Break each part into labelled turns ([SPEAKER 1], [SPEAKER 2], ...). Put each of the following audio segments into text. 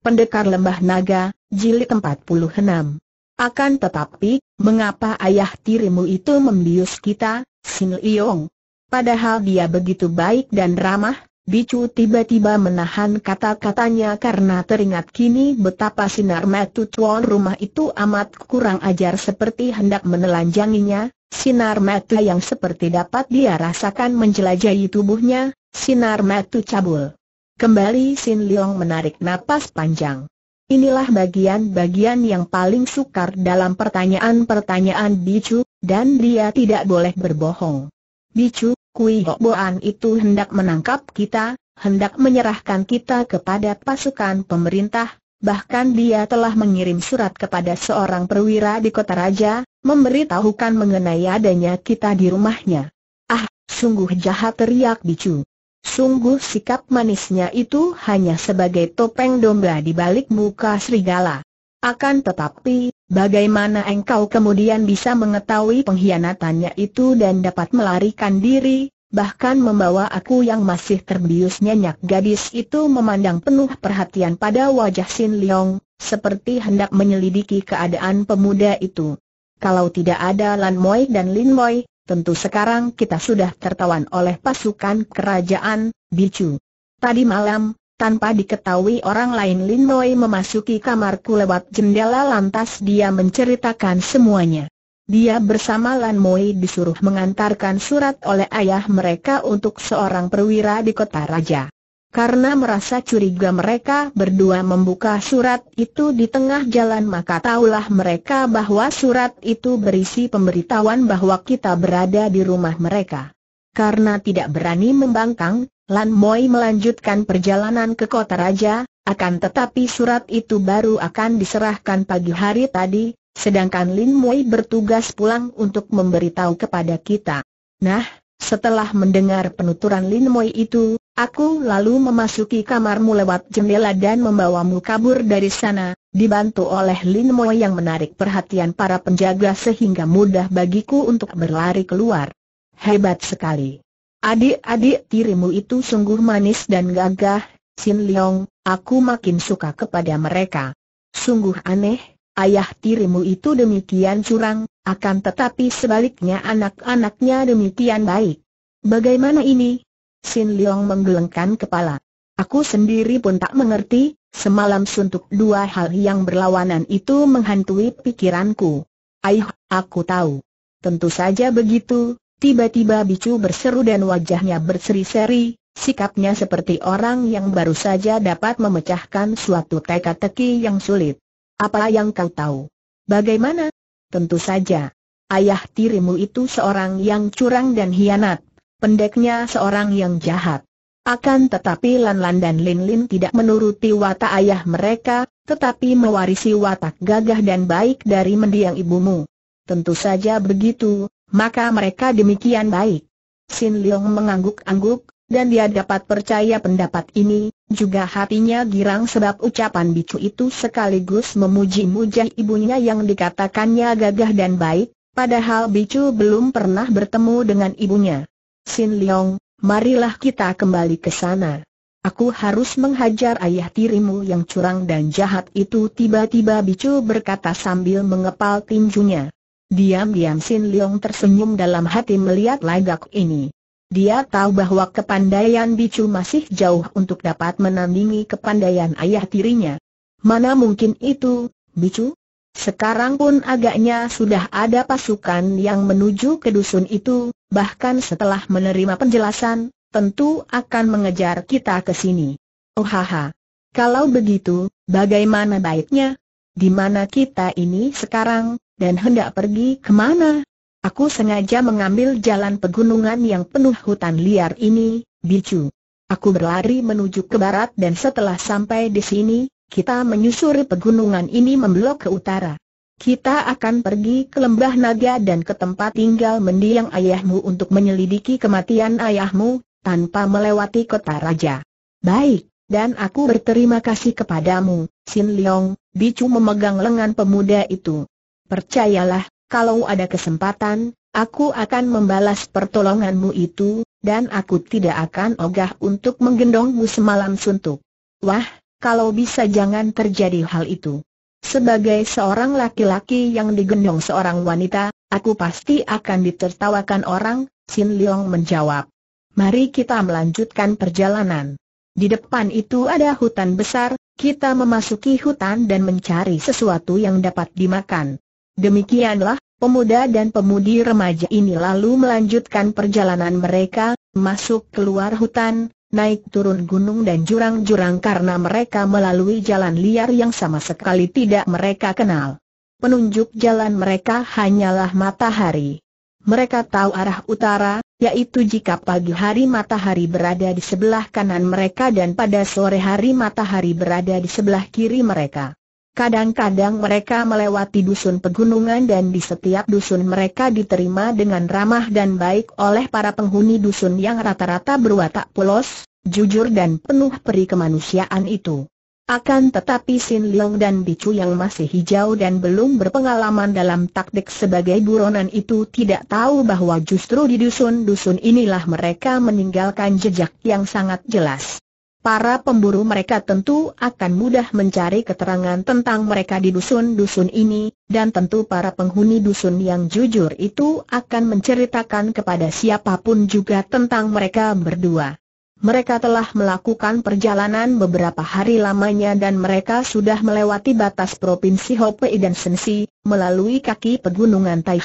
[SPEAKER 1] Pendekar Lembah Naga, Jilid 46. Akan tetapi, mengapa ayah tirimu itu membius kita, Sin Leong? Padahal dia begitu baik dan ramah, Bicu tiba-tiba menahan kata-katanya karena teringat kini betapa sinar metu tuan rumah itu amat kurang ajar seperti hendak menelanjanginya, sinar metu yang seperti dapat dia rasakan menjelajahi tubuhnya, sinar metu cabul. Kembali Sin Leong menarik napas panjang. Inilah bagian-bagian yang paling sukar dalam pertanyaan-pertanyaan Bicu, dan dia tidak boleh berbohong. Bicu, Kui Boan itu hendak menangkap kita, hendak menyerahkan kita kepada pasukan pemerintah, bahkan dia telah mengirim surat kepada seorang perwira di kota raja, memberitahukan mengenai adanya kita di rumahnya. Ah, sungguh jahat teriak Bicu. Sungguh sikap manisnya itu hanya sebagai topeng domba di balik muka serigala. Akan tetapi, bagaimana engkau kemudian bisa mengetahui pengkhianatannya itu dan dapat melarikan diri, bahkan membawa aku yang masih terbius nyenyak gadis itu memandang penuh perhatian pada wajah Sin Leong, seperti hendak menyelidiki keadaan pemuda itu. Kalau tidak ada Lan Moi dan Lin Moi, tentu sekarang kita sudah tertawan oleh pasukan kerajaan, Bicu. Tadi malam, tanpa diketahui orang lain Lin Moi memasuki kamarku lewat jendela lantas dia menceritakan semuanya. Dia bersama Lan Moi disuruh mengantarkan surat oleh ayah mereka untuk seorang perwira di kota raja. Karena merasa curiga mereka berdua membuka surat itu di tengah jalan maka taulah mereka bahwa surat itu berisi pemberitahuan bahwa kita berada di rumah mereka. Karena tidak berani membangkang, Lan Moi melanjutkan perjalanan ke kota raja, akan tetapi surat itu baru akan diserahkan pagi hari tadi, sedangkan Lin Moi bertugas pulang untuk memberitahu kepada kita. Nah, setelah mendengar penuturan Lin Moi itu, Aku lalu memasuki kamarmu lewat jendela dan membawamu kabur dari sana, dibantu oleh Lin Mo yang menarik perhatian para penjaga sehingga mudah bagiku untuk berlari keluar. Hebat sekali. Adik-adik tirimu itu sungguh manis dan gagah, Sin Leong, aku makin suka kepada mereka. Sungguh aneh, ayah tirimu itu demikian curang, akan tetapi sebaliknya anak-anaknya demikian baik. Bagaimana ini? Sin Leong menggelengkan kepala. Aku sendiri pun tak mengerti, semalam suntuk dua hal yang berlawanan itu menghantui pikiranku. Aih, aku tahu. Tentu saja begitu, tiba-tiba bicu berseru dan wajahnya berseri-seri, sikapnya seperti orang yang baru saja dapat memecahkan suatu teka-teki yang sulit. Apa yang kau tahu? Bagaimana? Tentu saja. Ayah tirimu itu seorang yang curang dan hianat pendeknya seorang yang jahat. Akan tetapi Lan Lan dan Lin Lin tidak menuruti watak ayah mereka, tetapi mewarisi watak gagah dan baik dari mendiang ibumu. Tentu saja begitu, maka mereka demikian baik. Sin Leong mengangguk-angguk, dan dia dapat percaya pendapat ini, juga hatinya girang sebab ucapan bicu itu sekaligus memuji-muji ibunya yang dikatakannya gagah dan baik, padahal bicu belum pernah bertemu dengan ibunya. Sin Leong, marilah kita kembali ke sana. Aku harus menghajar ayah tirimu yang curang dan jahat itu tiba-tiba Bicu berkata sambil mengepal tinjunya. Diam-diam Sin Leong tersenyum dalam hati melihat lagak ini. Dia tahu bahwa kepandaian Bicu masih jauh untuk dapat menandingi kepandaian ayah tirinya. Mana mungkin itu, Bicu? Sekarang pun agaknya sudah ada pasukan yang menuju ke dusun itu, bahkan setelah menerima penjelasan, tentu akan mengejar kita ke sini. Oh haha. Kalau begitu, bagaimana baiknya? Di mana kita ini sekarang, dan hendak pergi ke mana? Aku sengaja mengambil jalan pegunungan yang penuh hutan liar ini, bicu. Aku berlari menuju ke barat dan setelah sampai di sini, kita menyusuri pegunungan ini membelok ke utara. Kita akan pergi ke lembah naga dan ke tempat tinggal mendiang ayahmu untuk menyelidiki kematian ayahmu, tanpa melewati kota raja. Baik, dan aku berterima kasih kepadamu, Sin Leong, Bicu memegang lengan pemuda itu. Percayalah, kalau ada kesempatan, aku akan membalas pertolonganmu itu, dan aku tidak akan ogah untuk menggendongmu semalam suntuk. Wah, kalau bisa jangan terjadi hal itu. Sebagai seorang laki-laki yang digendong seorang wanita, aku pasti akan ditertawakan orang, Sin Leong menjawab. Mari kita melanjutkan perjalanan. Di depan itu ada hutan besar, kita memasuki hutan dan mencari sesuatu yang dapat dimakan. Demikianlah, pemuda dan pemudi remaja ini lalu melanjutkan perjalanan mereka, masuk keluar hutan, naik turun gunung dan jurang-jurang karena mereka melalui jalan liar yang sama sekali tidak mereka kenal. Penunjuk jalan mereka hanyalah matahari. Mereka tahu arah utara, yaitu jika pagi hari matahari berada di sebelah kanan mereka dan pada sore hari matahari berada di sebelah kiri mereka. Kadang-kadang mereka melewati dusun pegunungan dan di setiap dusun mereka diterima dengan ramah dan baik oleh para penghuni dusun yang rata-rata berwatak polos, jujur dan penuh peri kemanusiaan itu. Akan tetapi Sin Leong dan Bicu yang masih hijau dan belum berpengalaman dalam taktik sebagai buronan itu tidak tahu bahwa justru di dusun-dusun inilah mereka meninggalkan jejak yang sangat jelas. Para pemburu mereka tentu akan mudah mencari keterangan tentang mereka di dusun-dusun ini, dan tentu para penghuni dusun yang jujur itu akan menceritakan kepada siapa pun juga tentang mereka berdua. Mereka telah melakukan perjalanan beberapa hari lamanya dan mereka sudah melewati batas Provinsi Hopei dan Sensi, melalui kaki pegunungan Tai.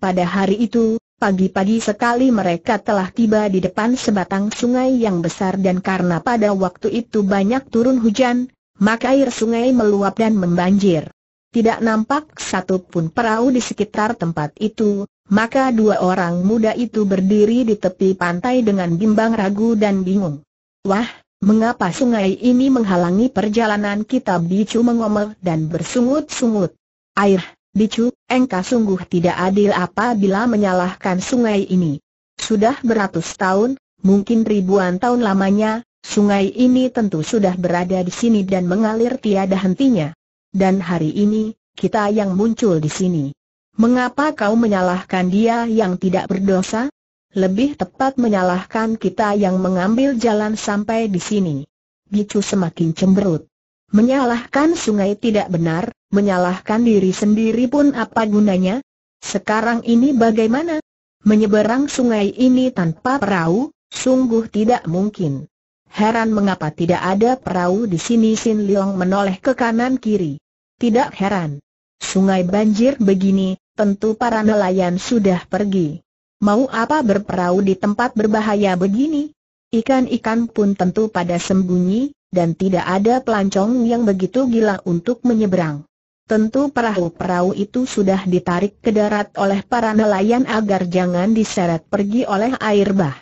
[SPEAKER 1] Pada hari itu, Pagi-pagi sekali mereka telah tiba di depan sebatang sungai yang besar dan karena pada waktu itu banyak turun hujan, maka air sungai meluap dan membanjir. Tidak nampak satu pun perahu di sekitar tempat itu, maka dua orang muda itu berdiri di tepi pantai dengan bimbang ragu dan bingung. Wah, mengapa sungai ini menghalangi perjalanan kita bicu mengomel dan bersungut-sungut? Air, Bicu, engkau sungguh tidak adil apabila menyalahkan sungai ini. Sudah beratus tahun, mungkin ribuan tahun lamanya, sungai ini tentu sudah berada di sini dan mengalir tiada hentinya. Dan hari ini, kita yang muncul di sini. Mengapa kau menyalahkan dia yang tidak berdosa? Lebih tepat menyalahkan kita yang mengambil jalan sampai di sini. Bicu semakin cemberut. Menyalahkan sungai tidak benar, menyalahkan diri sendiri pun apa gunanya? Sekarang ini bagaimana? Menyeberang sungai ini tanpa perahu, sungguh tidak mungkin. Heran mengapa tidak ada perahu di sini Sin Leong menoleh ke kanan kiri. Tidak heran. Sungai banjir begini, tentu para nelayan sudah pergi. Mau apa berperahu di tempat berbahaya begini? Ikan-ikan pun tentu pada sembunyi, dan tidak ada pelancong yang begitu gila untuk menyeberang. Tentu perahu-perahu itu sudah ditarik ke darat oleh para nelayan agar jangan diseret pergi oleh air bah.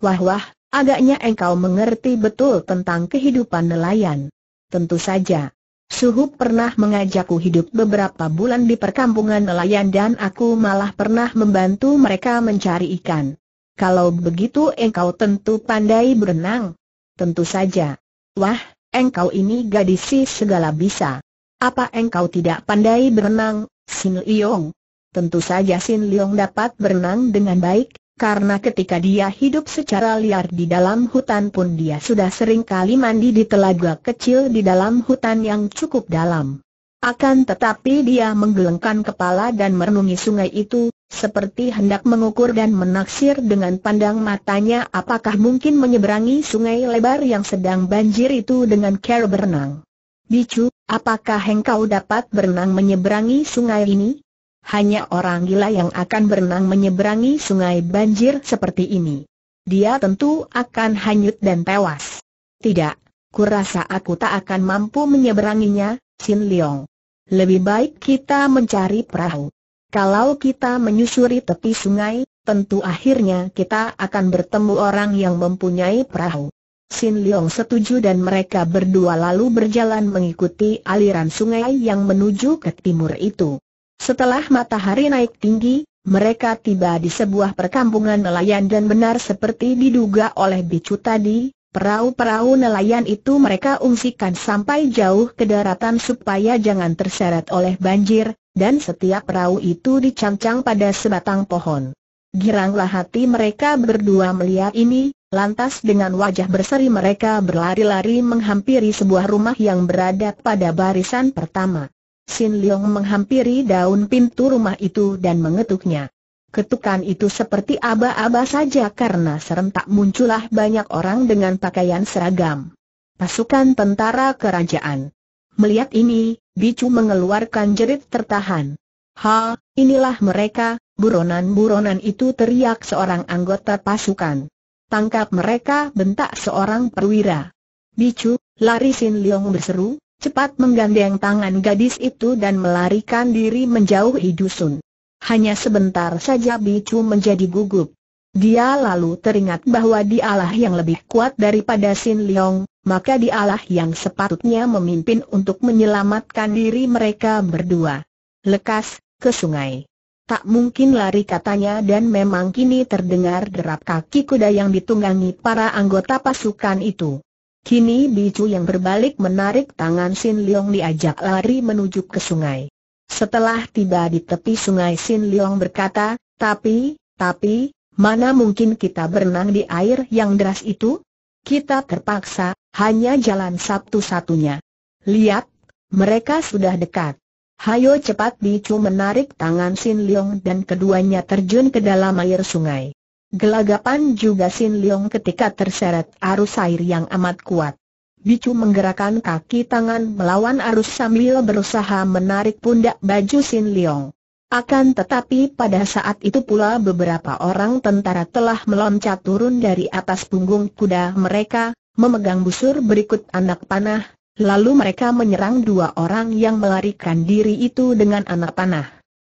[SPEAKER 1] Wah wah, agaknya engkau mengerti betul tentang kehidupan nelayan. Tentu saja. Suhu pernah mengajakku hidup beberapa bulan di perkampungan nelayan dan aku malah pernah membantu mereka mencari ikan. Kalau begitu engkau tentu pandai berenang. Tentu saja. Wah, engkau ini gadis si segala bisa. Apa engkau tidak pandai berenang, Sin Leong? Tentu saja Sin Leong dapat berenang dengan baik, karena ketika dia hidup secara liar di dalam hutan pun dia sudah sering kali mandi di telaga kecil di dalam hutan yang cukup dalam. Akan tetapi dia menggelengkan kepala dan merenungi sungai itu, seperti hendak mengukur dan menaksir dengan pandang matanya apakah mungkin menyeberangi sungai lebar yang sedang banjir itu dengan cara berenang. Bicu, apakah engkau dapat berenang menyeberangi sungai ini? Hanya orang gila yang akan berenang menyeberangi sungai banjir seperti ini. Dia tentu akan hanyut dan tewas. Tidak, kurasa aku tak akan mampu menyeberanginya, Sin Leong. Lebih baik kita mencari perahu. Kalau kita menyusuri tepi sungai, tentu akhirnya kita akan bertemu orang yang mempunyai perahu. Sin Leong setuju dan mereka berdua lalu berjalan mengikuti aliran sungai yang menuju ke timur itu. Setelah matahari naik tinggi, mereka tiba di sebuah perkampungan nelayan dan benar seperti diduga oleh Bicu tadi, perahu-perahu nelayan itu mereka ungsikan sampai jauh ke daratan supaya jangan terseret oleh banjir, dan setiap perahu itu dicancang pada sebatang pohon. Giranglah hati mereka berdua melihat ini, lantas dengan wajah berseri mereka berlari-lari menghampiri sebuah rumah yang berada pada barisan pertama. Sin Leong menghampiri daun pintu rumah itu dan mengetuknya. Ketukan itu seperti aba-aba saja karena serentak muncullah banyak orang dengan pakaian seragam. Pasukan tentara kerajaan. Melihat ini, Bicu mengeluarkan jerit tertahan. Ha, inilah mereka, buronan-buronan itu teriak seorang anggota pasukan. Tangkap mereka, bentak seorang perwira. Bicu, lari Sin Leong berseru, cepat menggandeng tangan gadis itu dan melarikan diri menjauhi dusun. Hanya sebentar saja Bicu menjadi gugup. Dia lalu teringat bahwa dialah yang lebih kuat daripada Sin Leong, maka dialah yang sepatutnya memimpin untuk menyelamatkan diri mereka berdua. Lekas, ke sungai. Tak mungkin lari katanya dan memang kini terdengar derap kaki kuda yang ditunggangi para anggota pasukan itu. Kini Bicu yang berbalik menarik tangan Sin Leong diajak lari menuju ke sungai. Setelah tiba di tepi sungai Sin Leong berkata, tapi, tapi, mana mungkin kita berenang di air yang deras itu? Kita terpaksa, hanya jalan satu-satunya. Lihat, mereka sudah dekat. Hayo cepat Bicu menarik tangan Sin Leong dan keduanya terjun ke dalam air sungai. Gelagapan juga Sin Leong ketika terseret arus air yang amat kuat. Bicu menggerakkan kaki tangan melawan arus sambil berusaha menarik pundak baju Sin Leong. Akan tetapi pada saat itu pula beberapa orang tentara telah meloncat turun dari atas punggung kuda mereka, memegang busur berikut anak panah, lalu mereka menyerang dua orang yang melarikan diri itu dengan anak panah.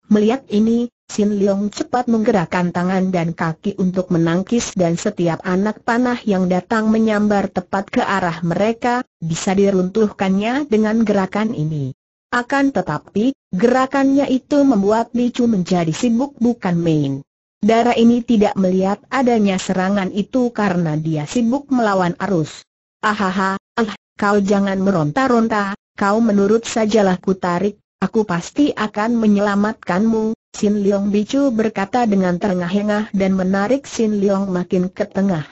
[SPEAKER 1] Melihat ini, Sin Leong cepat menggerakkan tangan dan kaki untuk menangkis dan setiap anak panah yang datang menyambar tepat ke arah mereka, bisa diruntuhkannya dengan gerakan ini. Akan tetapi, gerakannya itu membuat Bicu menjadi sibuk bukan main. Darah ini tidak melihat adanya serangan itu karena dia sibuk melawan arus. Ahaha, ah, kau jangan meronta-ronta, kau menurut sajalah ku tarik, aku pasti akan menyelamatkanmu, Sin Leong Bicu berkata dengan terengah-engah dan menarik Sin Leong makin ke tengah.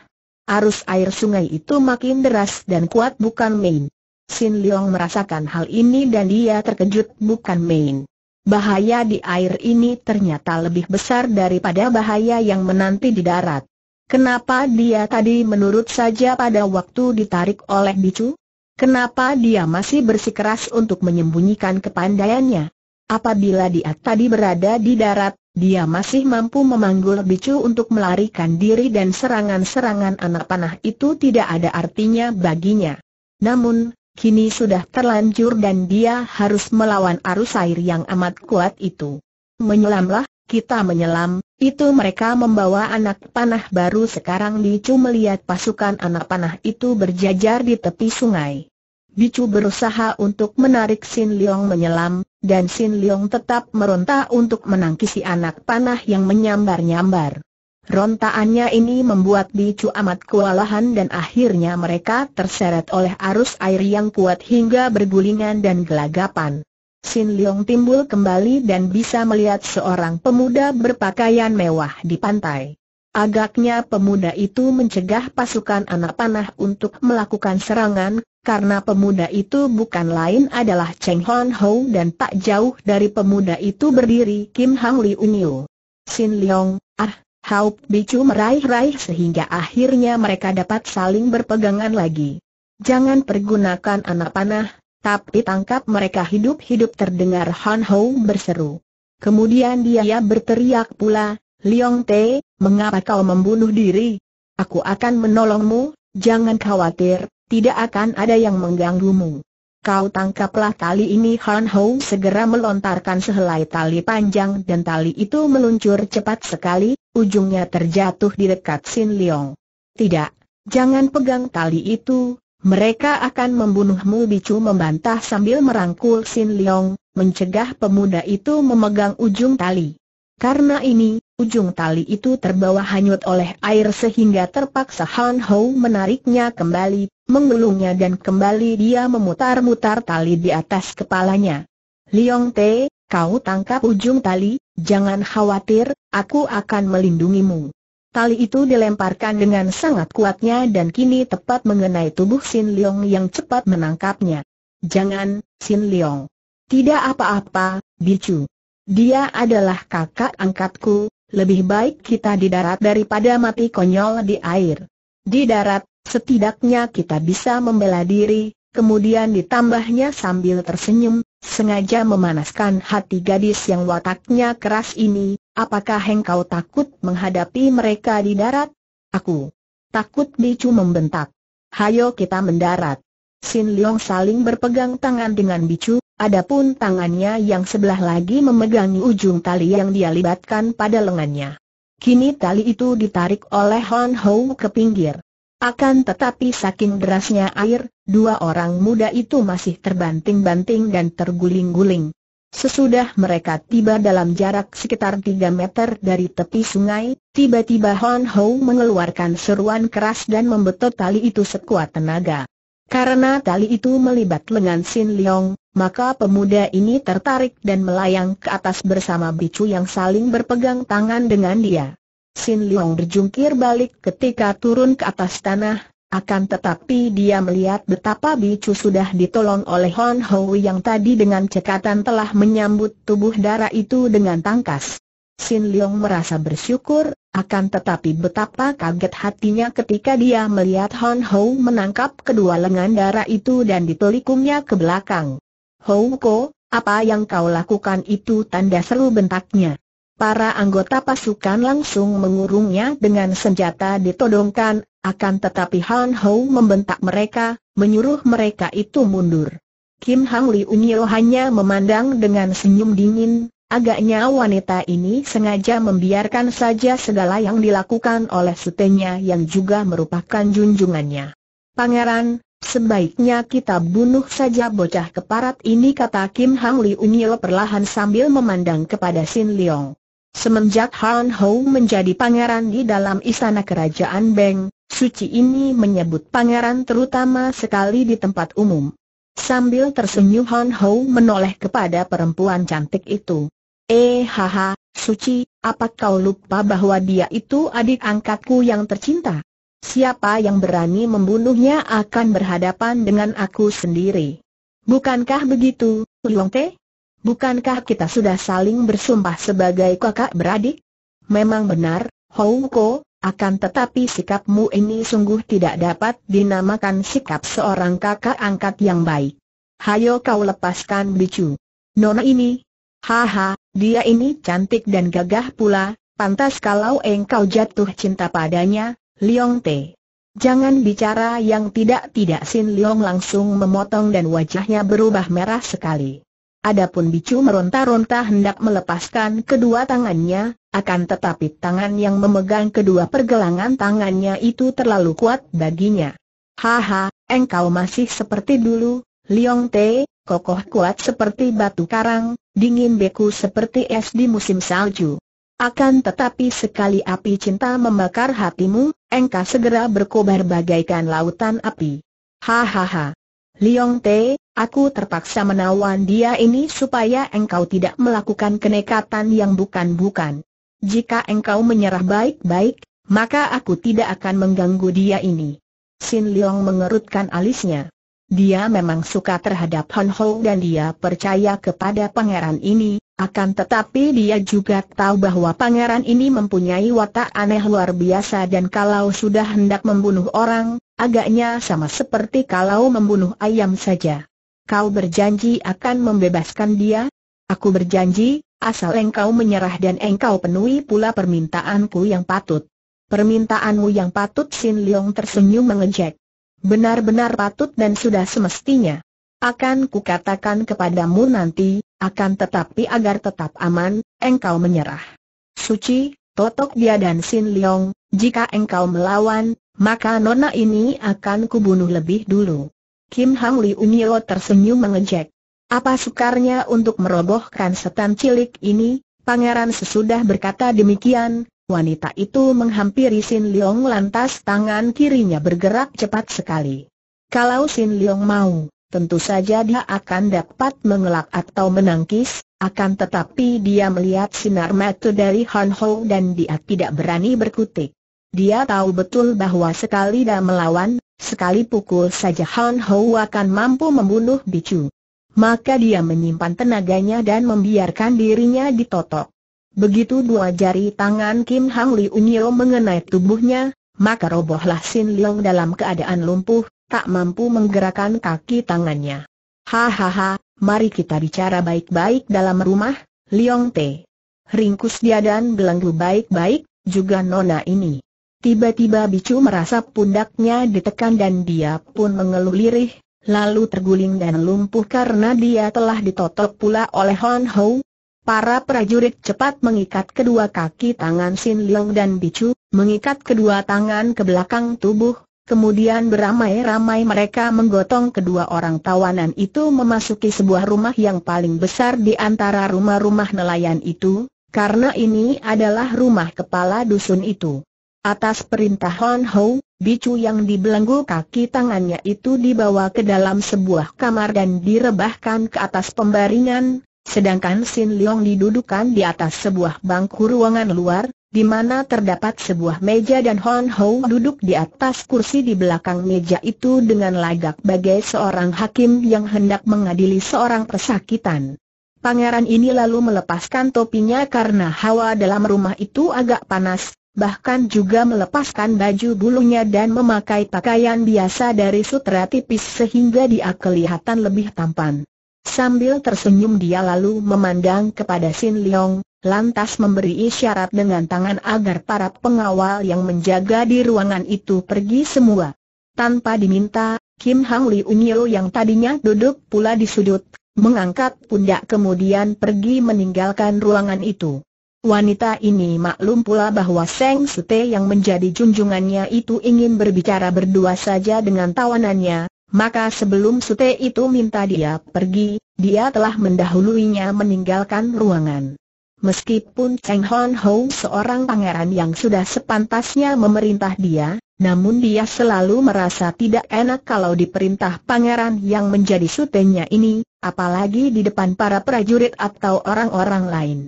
[SPEAKER 1] Arus air sungai itu makin deras dan kuat bukan main. Sin Leong merasakan hal ini dan dia terkejut bukan main. Bahaya di air ini ternyata lebih besar daripada bahaya yang menanti di darat. Kenapa dia tadi menurut saja pada waktu ditarik oleh bicu? Kenapa dia masih bersikeras untuk menyembunyikan kepandaiannya? Apabila dia tadi berada di darat, dia masih mampu memanggul bicu untuk melarikan diri dan serangan-serangan anak panah itu tidak ada artinya baginya. Namun, kini sudah terlanjur dan dia harus melawan arus air yang amat kuat itu. Menyelamlah, kita menyelam, itu mereka membawa anak panah baru sekarang Bicu melihat pasukan anak panah itu berjajar di tepi sungai. Bicu berusaha untuk menarik Sin Leong menyelam, dan Sin Leong tetap meronta untuk menangkisi anak panah yang menyambar-nyambar. Rontaannya ini membuat Bicu amat kewalahan dan akhirnya mereka terseret oleh arus air yang kuat hingga bergulingan dan gelagapan. Sin Leong timbul kembali dan bisa melihat seorang pemuda berpakaian mewah di pantai. Agaknya pemuda itu mencegah pasukan anak panah untuk melakukan serangan, karena pemuda itu bukan lain adalah Cheng Hon Ho dan tak jauh dari pemuda itu berdiri Kim Hang Li Unyu. Sin Leong, ah, Hau Bicu meraih-raih sehingga akhirnya mereka dapat saling berpegangan lagi. Jangan pergunakan anak panah, tapi tangkap mereka hidup-hidup terdengar Han Ho berseru. Kemudian dia berteriak pula, Liong Te, mengapa kau membunuh diri? Aku akan menolongmu, jangan khawatir, tidak akan ada yang mengganggumu. Kau tangkaplah tali ini Han Ho segera melontarkan sehelai tali panjang dan tali itu meluncur cepat sekali, ujungnya terjatuh di dekat Sin Leong. Tidak, jangan pegang tali itu, mereka akan membunuhmu Bicu membantah sambil merangkul Sin Leong, mencegah pemuda itu memegang ujung tali. Karena ini, ujung tali itu terbawa hanyut oleh air sehingga terpaksa Han Ho menariknya kembali, menggulungnya dan kembali dia memutar-mutar tali di atas kepalanya. Liong Te, kau tangkap ujung tali, jangan khawatir, aku akan melindungimu. Tali itu dilemparkan dengan sangat kuatnya dan kini tepat mengenai tubuh Sin Leong yang cepat menangkapnya. Jangan, Sin Leong. Tidak apa-apa, Bicu. Dia adalah kakak angkatku, lebih baik kita di darat daripada mati konyol di air. Di darat, setidaknya kita bisa membela diri, kemudian ditambahnya sambil tersenyum, sengaja memanaskan hati gadis yang wataknya keras ini, apakah engkau takut menghadapi mereka di darat? Aku takut bicu membentak. Hayo kita mendarat. Sin Leong saling berpegang tangan dengan bicu, adapun tangannya yang sebelah lagi memegangi ujung tali yang dia libatkan pada lengannya. Kini tali itu ditarik oleh Hon Ho ke pinggir. Akan tetapi saking derasnya air, dua orang muda itu masih terbanting-banting dan terguling-guling. Sesudah mereka tiba dalam jarak sekitar 3 meter dari tepi sungai, tiba-tiba Hon Ho mengeluarkan seruan keras dan membetot tali itu sekuat tenaga. Karena tali itu melibat lengan Sin Leong, maka pemuda ini tertarik dan melayang ke atas bersama bicu yang saling berpegang tangan dengan dia. Sin Leong berjungkir balik ketika turun ke atas tanah, akan tetapi dia melihat betapa bicu sudah ditolong oleh Hon Ho yang tadi dengan cekatan telah menyambut tubuh darah itu dengan tangkas. Sin Leong merasa bersyukur, akan tetapi betapa kaget hatinya ketika dia melihat Hon Ho menangkap kedua lengan darah itu dan ditelikungnya ke belakang. Ho Ko, apa yang kau lakukan itu tanda seru bentaknya. Para anggota pasukan langsung mengurungnya dengan senjata ditodongkan, akan tetapi Han Ho membentak mereka, menyuruh mereka itu mundur. Kim Hang Li Unyo hanya memandang dengan senyum dingin, agaknya wanita ini sengaja membiarkan saja segala yang dilakukan oleh sutenya yang juga merupakan junjungannya. Pangeran, sebaiknya kita bunuh saja bocah keparat ini kata Kim Hang Li Unyo perlahan sambil memandang kepada Sin Leong. Semenjak Han Ho menjadi pangeran di dalam istana kerajaan Beng, suci ini menyebut pangeran terutama sekali di tempat umum. Sambil tersenyum Han Ho menoleh kepada perempuan cantik itu. Eh haha, suci, apa kau lupa bahwa dia itu adik angkatku yang tercinta? Siapa yang berani membunuhnya akan berhadapan dengan aku sendiri. Bukankah begitu, Liong Te? Bukankah kita sudah saling bersumpah sebagai kakak beradik? Memang benar, Hou Ko, akan tetapi sikapmu ini sungguh tidak dapat dinamakan sikap seorang kakak angkat yang baik. Hayo kau lepaskan bicu. Nona ini, haha, dia ini cantik dan gagah pula, pantas kalau engkau jatuh cinta padanya, Liong Te. Jangan bicara yang tidak-tidak Sin Leong langsung memotong dan wajahnya berubah merah sekali. Adapun bicu meronta-ronta hendak melepaskan kedua tangannya, akan tetapi tangan yang memegang kedua pergelangan tangannya itu terlalu kuat baginya. Haha, engkau masih seperti dulu, Liong Te, kokoh kuat seperti batu karang, dingin beku seperti es di musim salju. Akan tetapi sekali api cinta membakar hatimu, engkau segera berkobar bagaikan lautan api. Hahaha. Liong Te, aku terpaksa menawan dia ini supaya engkau tidak melakukan kenekatan yang bukan-bukan. Jika engkau menyerah baik-baik, maka aku tidak akan mengganggu dia ini. Sin Leong mengerutkan alisnya. Dia memang suka terhadap Han Ho dan dia percaya kepada pangeran ini, akan tetapi dia juga tahu bahwa pangeran ini mempunyai watak aneh luar biasa dan kalau sudah hendak membunuh orang, agaknya sama seperti kalau membunuh ayam saja. Kau berjanji akan membebaskan dia? Aku berjanji, asal engkau menyerah dan engkau penuhi pula permintaanku yang patut. Permintaanmu yang patut Sin Leong tersenyum mengejek. Benar-benar patut dan sudah semestinya. Akan kukatakan kepadamu nanti, akan tetapi agar tetap aman, engkau menyerah. Suci, totok dia dan Sin Leong, jika engkau melawan, maka nona ini akan kubunuh lebih dulu. Kim Hang Li Unyo tersenyum mengejek. Apa sukarnya untuk merobohkan setan cilik ini? Pangeran sesudah berkata demikian, wanita itu menghampiri Sin Leong lantas tangan kirinya bergerak cepat sekali. Kalau Sin Leong mau, tentu saja dia akan dapat mengelak atau menangkis, akan tetapi dia melihat sinar mata dari Han Ho dan dia tidak berani berkutik. dia tahu betul bahwa sekali dah melawan, sekali pukul saja Han Ho akan mampu membunuh Bicu. Maka dia menyimpan tenaganya dan membiarkan dirinya ditotok. Begitu dua jari tangan Kim Hang Li Unyo mengenai tubuhnya, maka robohlah Sin Leong dalam keadaan lumpuh, tak mampu menggerakkan kaki tangannya. Hahaha, mari kita bicara baik-baik dalam rumah, Leong Te. Ringkus dia dan belenggu baik-baik, juga nona ini. Tiba-tiba Bicu merasa pundaknya ditekan dan dia pun mengeluh lirih, lalu terguling dan lumpuh karena dia telah ditotok pula oleh Hon Ho. Para prajurit cepat mengikat kedua kaki tangan Sin Leong dan Bicu, mengikat kedua tangan ke belakang tubuh, kemudian beramai-ramai mereka menggotong kedua orang tawanan itu memasuki sebuah rumah yang paling besar di antara rumah-rumah nelayan itu, karena ini adalah rumah kepala dusun itu. Atas perintah Hon Ho, bicu yang dibelenggu kaki tangannya itu dibawa ke dalam sebuah kamar dan direbahkan ke atas pembaringan, sedangkan Sin Leong didudukan di atas sebuah bangku ruangan luar, di mana terdapat sebuah meja dan Hon Ho duduk di atas kursi di belakang meja itu dengan lagak bagai seorang hakim yang hendak mengadili seorang persakitan. Pangeran ini lalu melepaskan topinya karena hawa dalam rumah itu agak panas, bahkan juga melepaskan baju bulunya dan memakai pakaian biasa dari sutra tipis sehingga dia kelihatan lebih tampan. Sambil tersenyum dia lalu memandang kepada Sin Leong, lantas memberi isyarat dengan tangan agar para pengawal yang menjaga di ruangan itu pergi semua. Tanpa diminta, Kim Hang Li Unyo yang tadinya duduk pula di sudut, mengangkat pundak kemudian pergi meninggalkan ruangan itu. Wanita ini maklum pula bahwa Seng Sute yang menjadi junjungannya itu ingin berbicara berdua saja dengan tawanannya, maka sebelum Sute itu minta dia pergi, dia telah mendahuluinya meninggalkan ruangan. Meskipun Cheng Hon Ho seorang pangeran yang sudah sepantasnya memerintah dia, namun dia selalu merasa tidak enak kalau diperintah pangeran yang menjadi sutenya ini, apalagi di depan para prajurit atau orang-orang lain.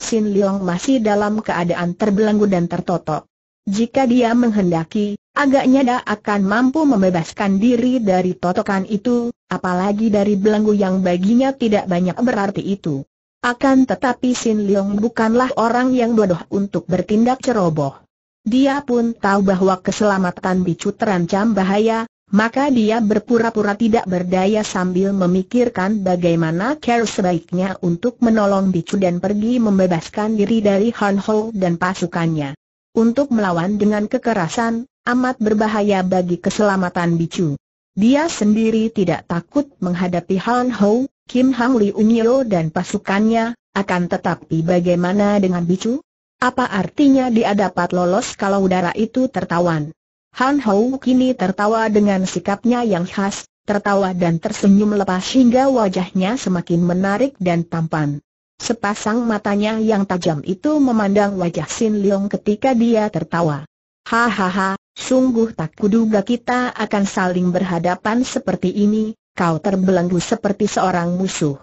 [SPEAKER 1] Sin Leong masih dalam keadaan terbelenggu dan tertotok. Jika dia menghendaki, agaknya dia akan mampu membebaskan diri dari totokan itu, apalagi dari belenggu yang baginya tidak banyak berarti itu. Akan tetapi Sin Leong bukanlah orang yang bodoh untuk bertindak ceroboh. Dia pun tahu bahwa keselamatan bicu terancam bahaya, maka dia berpura-pura tidak berdaya sambil memikirkan bagaimana care sebaiknya untuk menolong Bicu dan pergi membebaskan diri dari Han Ho dan pasukannya. Untuk melawan dengan kekerasan, amat berbahaya bagi keselamatan Bicu. Dia sendiri tidak takut menghadapi Han Ho, Kim Hang Li Unyo dan pasukannya, akan tetapi bagaimana dengan Bicu? Apa artinya dia dapat lolos kalau udara itu tertawan? Han Hou kini tertawa dengan sikapnya yang khas, tertawa dan tersenyum lepas hingga wajahnya semakin menarik dan tampan. Sepasang matanya yang tajam itu memandang wajah Sin Leong ketika dia tertawa. Hahaha, sungguh tak kuduga kita akan saling berhadapan seperti ini, kau terbelenggu seperti seorang musuh.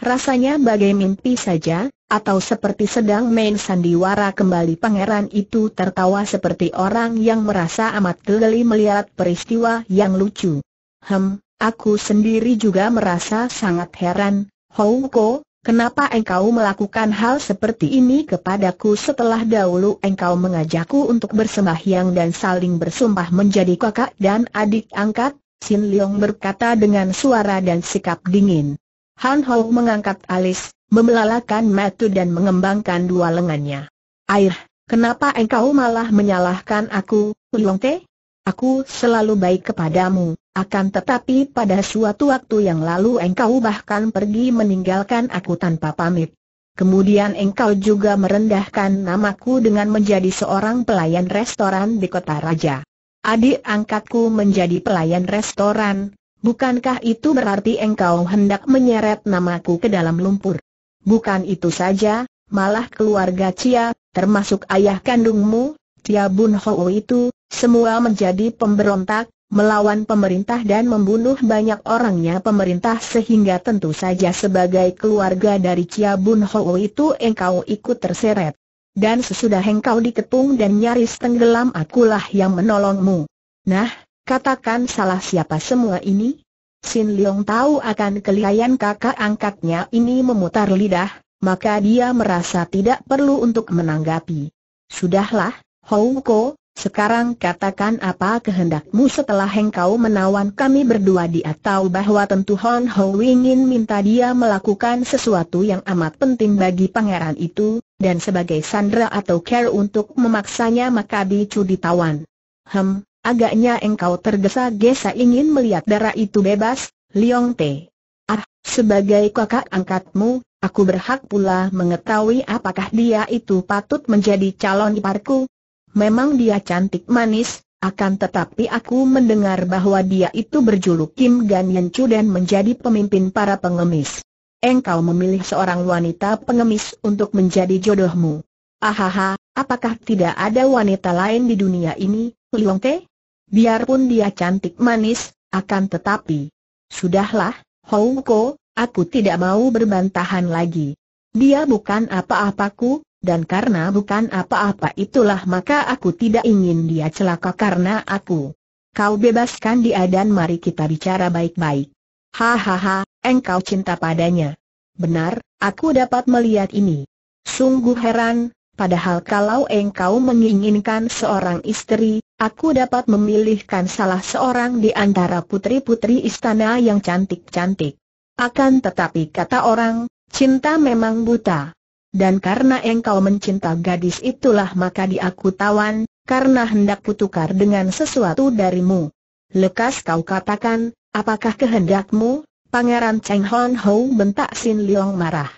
[SPEAKER 1] Rasanya bagai mimpi saja, atau seperti sedang main sandiwara kembali pangeran itu tertawa seperti orang yang merasa amat geli melihat peristiwa yang lucu. Hem, aku sendiri juga merasa sangat heran, Houko, kenapa engkau melakukan hal seperti ini kepadaku setelah dahulu engkau mengajakku untuk bersembahyang dan saling bersumpah menjadi kakak dan adik angkat? Sin Leong berkata dengan suara dan sikap dingin. Han Ho mengangkat alis, membelalakan mata dan mengembangkan dua lengannya. Air, kenapa engkau malah menyalahkan aku, Liong Te? Aku selalu baik kepadamu, akan tetapi pada suatu waktu yang lalu engkau bahkan pergi meninggalkan aku tanpa pamit. Kemudian engkau juga merendahkan namaku dengan menjadi seorang pelayan restoran di kota raja. Adik angkatku menjadi pelayan restoran, Bukankah itu berarti engkau hendak menyeret namaku ke dalam lumpur? Bukan itu saja, malah keluarga Cia, termasuk ayah kandungmu, Cia Bun Ho itu, semua menjadi pemberontak, melawan pemerintah dan membunuh banyak orangnya pemerintah sehingga tentu saja sebagai keluarga dari Cia Bun Ho itu engkau ikut terseret. dan sesudah engkau dikepung dan nyaris tenggelam akulah yang menolongmu. Nah, katakan salah siapa semua ini? Sin Leong tahu akan kelihayan kakak angkatnya ini memutar lidah, maka dia merasa tidak perlu untuk menanggapi. Sudahlah, Hou Ko, sekarang katakan apa kehendakmu setelah engkau menawan kami berdua di atau bahwa tentu Hon Ho ingin minta dia melakukan sesuatu yang amat penting bagi pangeran itu, dan sebagai Sandra atau care untuk memaksanya maka bicu ditawan. Hem, agaknya engkau tergesa-gesa ingin melihat darah itu bebas, Liong Te. Ah, sebagai kakak angkatmu, aku berhak pula mengetahui apakah dia itu patut menjadi calon iparku, Memang dia cantik manis, akan tetapi aku mendengar bahwa dia itu berjuluk Kim Gan Chu dan menjadi pemimpin para pengemis. Engkau memilih seorang wanita pengemis untuk menjadi jodohmu. Ahaha, apakah tidak ada wanita lain di dunia ini, Liong Te? Biarpun dia cantik manis, akan tetapi. Sudahlah, Hou Ko, aku tidak mau berbantahan lagi. Dia bukan apa-apaku, dan karena bukan apa-apa itulah maka aku tidak ingin dia celaka karena aku. Kau bebaskan dia dan mari kita bicara baik-baik. Hahaha, engkau cinta padanya. Benar, aku dapat melihat ini. Sungguh heran, padahal kalau engkau menginginkan seorang istri, aku dapat memilihkan salah seorang di antara putri-putri istana yang cantik-cantik. Akan tetapi kata orang, cinta memang buta. Dan karena engkau mencinta gadis itulah maka diaku tawan, karena hendak kutukar dengan sesuatu darimu. Lekas kau katakan, apakah kehendakmu? Pangeran Cheng Hon Ho bentak Sin Leong marah.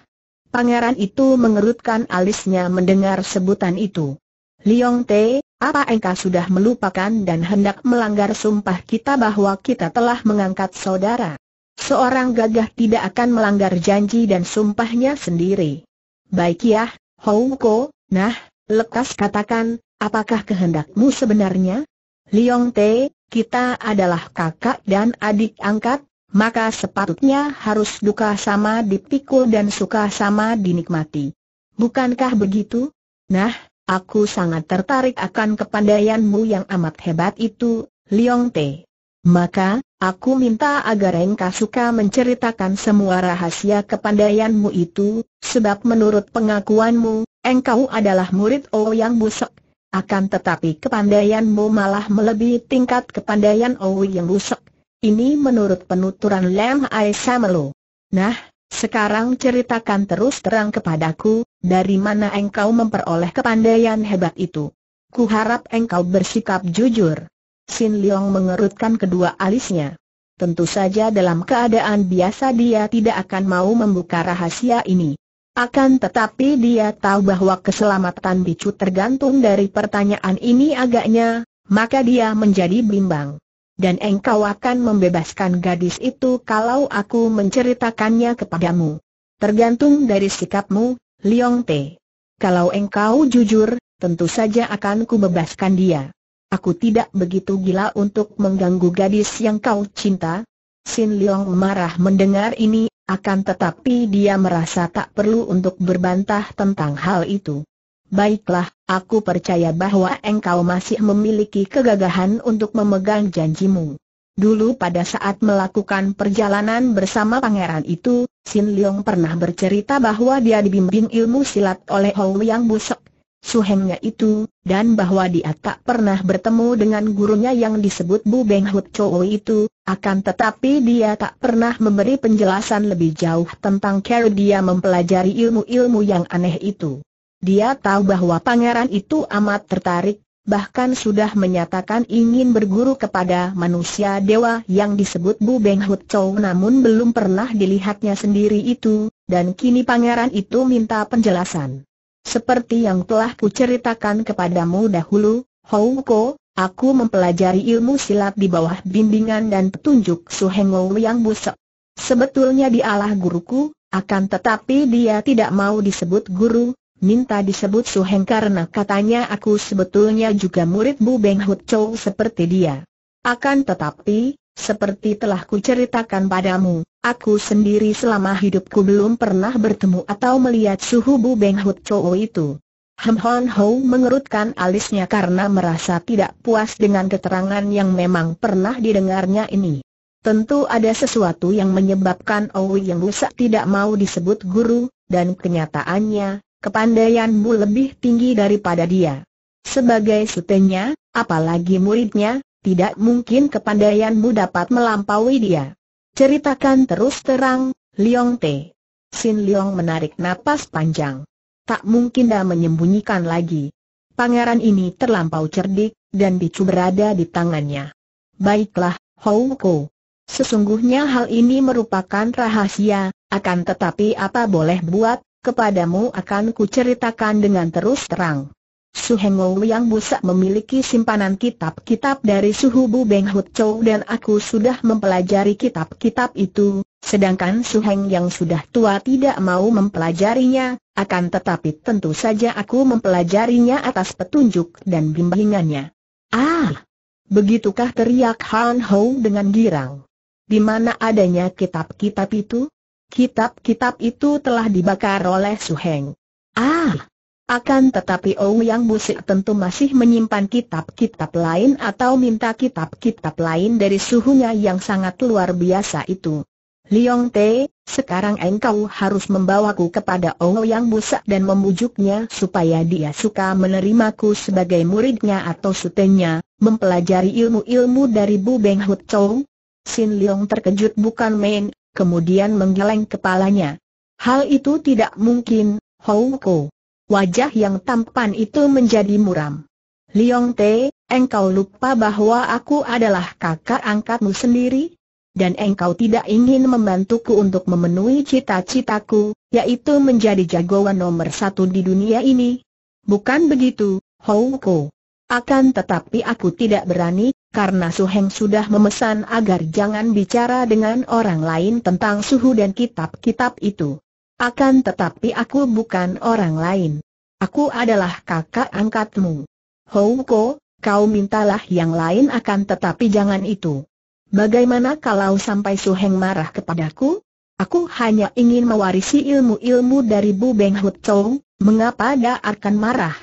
[SPEAKER 1] Pangeran itu mengerutkan alisnya mendengar sebutan itu. Liong Te, apa engkau sudah melupakan dan hendak melanggar sumpah kita bahwa kita telah mengangkat saudara? Seorang gagah tidak akan melanggar janji dan sumpahnya sendiri. Baik ya, Hou Ko, nah, lekas katakan, apakah kehendakmu sebenarnya? Liong Te, kita adalah kakak dan adik angkat, maka sepatutnya harus duka sama dipikul dan suka sama dinikmati. Bukankah begitu? Nah, aku sangat tertarik akan kepandaianmu yang amat hebat itu, Liong Te. Maka, aku minta agar engkau suka menceritakan semua rahasia kepandaianmu itu, sebab menurut pengakuanmu, engkau adalah murid yang Busek. Akan tetapi kepandaianmu malah melebihi tingkat kepandaian yang Busek. Ini menurut penuturan Lem Ai Samelo. Nah, sekarang ceritakan terus terang kepadaku, dari mana engkau memperoleh kepandaian hebat itu. Kuharap engkau bersikap jujur. Sin Leong mengerutkan kedua alisnya. Tentu saja dalam keadaan biasa dia tidak akan mau membuka rahasia ini. Akan tetapi dia tahu bahwa keselamatan Bicu tergantung dari pertanyaan ini agaknya, maka dia menjadi bimbang. Dan engkau akan membebaskan gadis itu kalau aku menceritakannya kepadamu. Tergantung dari sikapmu, Liong Te. Kalau engkau jujur, tentu saja akan kubebaskan dia. Aku tidak begitu gila untuk mengganggu gadis yang kau cinta. Sin Leong marah mendengar ini, akan tetapi dia merasa tak perlu untuk berbantah tentang hal itu. Baiklah, aku percaya bahwa engkau masih memiliki kegagahan untuk memegang janjimu. Dulu pada saat melakukan perjalanan bersama pangeran itu, Sin Leong pernah bercerita bahwa dia dibimbing ilmu silat oleh Hou Yang Busek suhengnya itu, dan bahwa dia tak pernah bertemu dengan gurunya yang disebut Bu Beng Hut Chow itu, akan tetapi dia tak pernah memberi penjelasan lebih jauh tentang cara dia mempelajari ilmu-ilmu yang aneh itu. Dia tahu bahwa pangeran itu amat tertarik, bahkan sudah menyatakan ingin berguru kepada manusia dewa yang disebut Bu Beng Hut Chow namun belum pernah dilihatnya sendiri itu, dan kini pangeran itu minta penjelasan. Seperti yang telah kuceritakan kepadamu dahulu, Hou Ko, aku mempelajari ilmu silat di bawah bimbingan dan petunjuk Su Heng yang busek. Sebetulnya dialah guruku, akan tetapi dia tidak mau disebut guru, minta disebut Su Heng karena katanya aku sebetulnya juga murid Bu Beng Hut Chow seperti dia. Akan tetapi, seperti telah kuceritakan padamu, aku sendiri selama hidupku belum pernah bertemu atau melihat suhu Bu Beng Hut Chow itu. Hem Hon Ho mengerutkan alisnya karena merasa tidak puas dengan keterangan yang memang pernah didengarnya ini. Tentu ada sesuatu yang menyebabkan Owi yang rusak tidak mau disebut guru, dan kenyataannya, kepandaianmu lebih tinggi daripada dia. Sebagai sutenya, apalagi muridnya, tidak mungkin kepandaianmu dapat melampaui dia. Ceritakan terus terang, Liong Te. Sin Liong menarik napas panjang. Tak mungkin dah menyembunyikan lagi. Pangeran ini terlampau cerdik, dan bicu berada di tangannya. Baiklah, Hou Ko. Sesungguhnya hal ini merupakan rahasia, akan tetapi apa boleh buat, kepadamu akan kuceritakan dengan terus terang. Su Hengou yang busak memiliki simpanan kitab-kitab dari suhu Bu Beng Hut Chow dan aku sudah mempelajari kitab-kitab itu, sedangkan Su Heng yang sudah tua tidak mau mempelajarinya, akan tetapi tentu saja aku mempelajarinya atas petunjuk dan bimbingannya. Ah! Begitukah teriak Han Ho dengan girang? Di mana adanya kitab-kitab itu? Kitab-kitab itu telah dibakar oleh Su Heng. Ah! Akan tetapi Yang Busik tentu masih menyimpan kitab-kitab lain atau minta kitab-kitab lain dari suhunya yang sangat luar biasa itu. Liong Te, sekarang engkau harus membawaku kepada Yang Busik dan membujuknya supaya dia suka menerimaku sebagai muridnya atau sutenya, mempelajari ilmu-ilmu dari Bu Beng Hut Chow. Sin Leong terkejut bukan main, kemudian menggeleng kepalanya. Hal itu tidak mungkin, Hou Ko. Wajah yang tampan itu menjadi muram. Liong Te, engkau lupa bahwa aku adalah kakak angkatmu sendiri? Dan engkau tidak ingin membantuku untuk memenuhi cita-citaku, yaitu menjadi jagoan nomor satu di dunia ini? Bukan begitu, Hou Ko. Akan tetapi aku tidak berani, karena Su Heng sudah memesan agar jangan bicara dengan orang lain tentang suhu dan kitab-kitab itu. Akan tetapi aku bukan orang lain. Aku adalah kakak angkatmu. Houko, kau mintalah yang lain akan tetapi jangan itu. Bagaimana kalau sampai Suheng marah kepadaku? Aku hanya ingin mewarisi ilmu-ilmu dari Bu Beng Hut Chow, mengapa dia akan marah?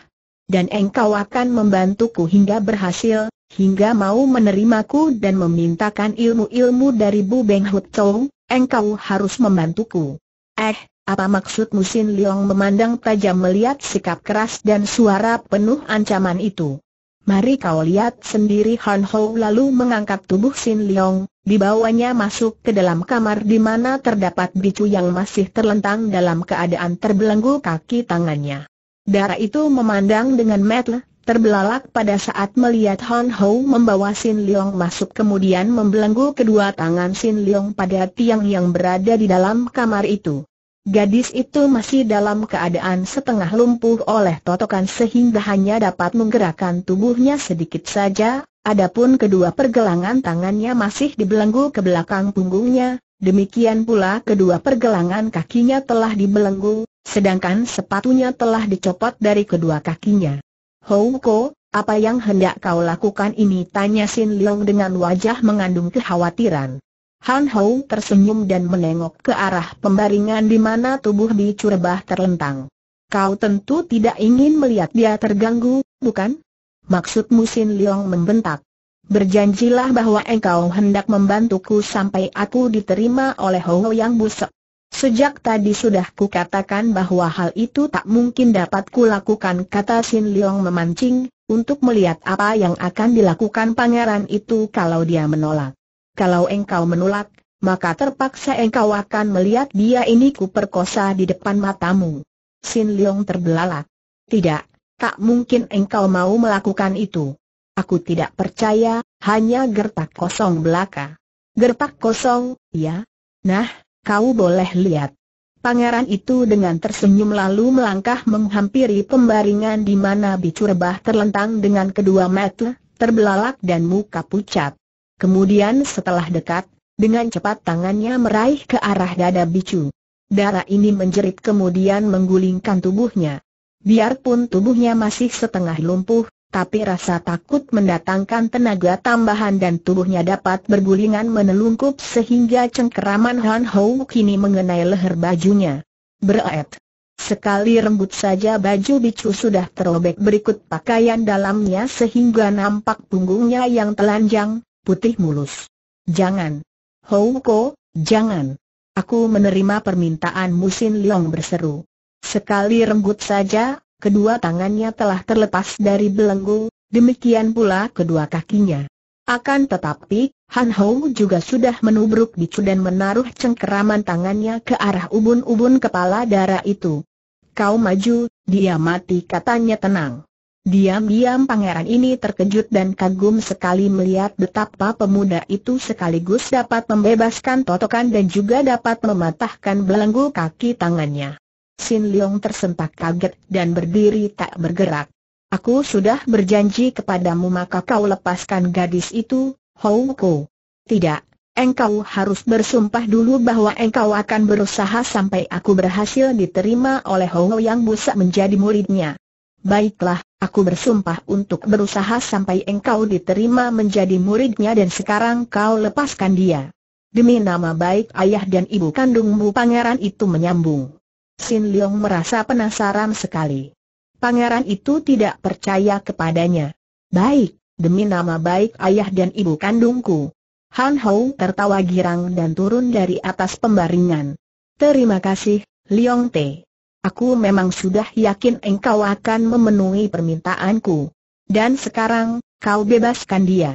[SPEAKER 1] Dan engkau akan membantuku hingga berhasil, hingga mau menerimaku dan memintakan ilmu-ilmu dari Bu Beng Hut Chow, engkau harus membantuku. Eh, apa maksud Musin Leong memandang tajam melihat sikap keras dan suara penuh ancaman itu? Mari kau lihat sendiri Han Ho lalu mengangkat tubuh Sin Leong, dibawanya masuk ke dalam kamar di mana terdapat bicu yang masih terlentang dalam keadaan terbelenggu kaki tangannya. Darah itu memandang dengan mata terbelalak pada saat melihat Han Ho membawa Sin Leong masuk kemudian membelenggu kedua tangan Sin Leong pada tiang yang berada di dalam kamar itu. Gadis itu masih dalam keadaan setengah lumpuh oleh totokan sehingga hanya dapat menggerakkan tubuhnya sedikit saja, adapun kedua pergelangan tangannya masih dibelenggu ke belakang punggungnya, demikian pula kedua pergelangan kakinya telah dibelenggu, sedangkan sepatunya telah dicopot dari kedua kakinya. Houko, apa yang hendak kau lakukan ini? Tanya Sin Leong dengan wajah mengandung kekhawatiran. Han Hou tersenyum dan menengok ke arah pembaringan di mana tubuh bicu rebah terlentang. Kau tentu tidak ingin melihat dia terganggu, bukan? Maksudmu Sin Leong membentak. Berjanjilah bahwa engkau hendak membantuku sampai aku diterima oleh Hou yang busuk. Sejak tadi sudah kukatakan bahwa hal itu tak mungkin dapat kulakukan kata Sin Leong memancing, untuk melihat apa yang akan dilakukan pangeran itu kalau dia menolak. Kalau engkau menolak, maka terpaksa engkau akan melihat dia ini ku perkosa di depan matamu. Sin Leong terbelalak. Tidak, tak mungkin engkau mau melakukan itu. Aku tidak percaya, hanya gertak kosong belaka. Gertak kosong, ya? Nah, kau boleh lihat. Pangeran itu dengan tersenyum lalu melangkah menghampiri pembaringan di mana bicu rebah terlentang dengan kedua mata, terbelalak dan muka pucat. Kemudian setelah dekat, dengan cepat tangannya meraih ke arah dada bicu. Darah ini menjerit kemudian menggulingkan tubuhnya. Biarpun tubuhnya masih setengah lumpuh, tapi rasa takut mendatangkan tenaga tambahan dan tubuhnya dapat bergulingan menelungkup sehingga cengkeraman Han Hou kini mengenai leher bajunya. Berat. Sekali rembut saja baju bicu sudah terobek berikut pakaian dalamnya sehingga nampak punggungnya yang telanjang, putih mulus. Jangan. Houko, jangan. Aku menerima permintaan Musin Leong berseru. Sekali rembut saja, kedua tangannya telah terlepas dari belenggu, demikian pula kedua kakinya. Akan tetapi, Han Hou juga sudah menubruk bicu dan menaruh cengkeraman tangannya ke arah ubun-ubun kepala darah itu kau maju, dia mati katanya tenang. Diam-diam pangeran ini terkejut dan kagum sekali melihat betapa pemuda itu sekaligus dapat membebaskan totokan dan juga dapat mematahkan belenggu kaki tangannya. Sin Leong tersentak kaget dan berdiri tak bergerak. Aku sudah berjanji kepadamu maka kau lepaskan gadis itu, Hou Ko. Tidak, engkau harus bersumpah dulu bahwa engkau akan berusaha sampai aku berhasil diterima oleh Hong yang busak menjadi muridnya. Baiklah, aku bersumpah untuk berusaha sampai engkau diterima menjadi muridnya dan sekarang kau lepaskan dia. Demi nama baik ayah dan ibu kandungmu pangeran itu menyambung. Sin Leong merasa penasaran sekali. Pangeran itu tidak percaya kepadanya. Baik, demi nama baik ayah dan ibu kandungku, Han Hou tertawa girang dan turun dari atas pembaringan. Terima kasih, Liong Te. Aku memang sudah yakin engkau akan memenuhi permintaanku. Dan sekarang, kau bebaskan dia.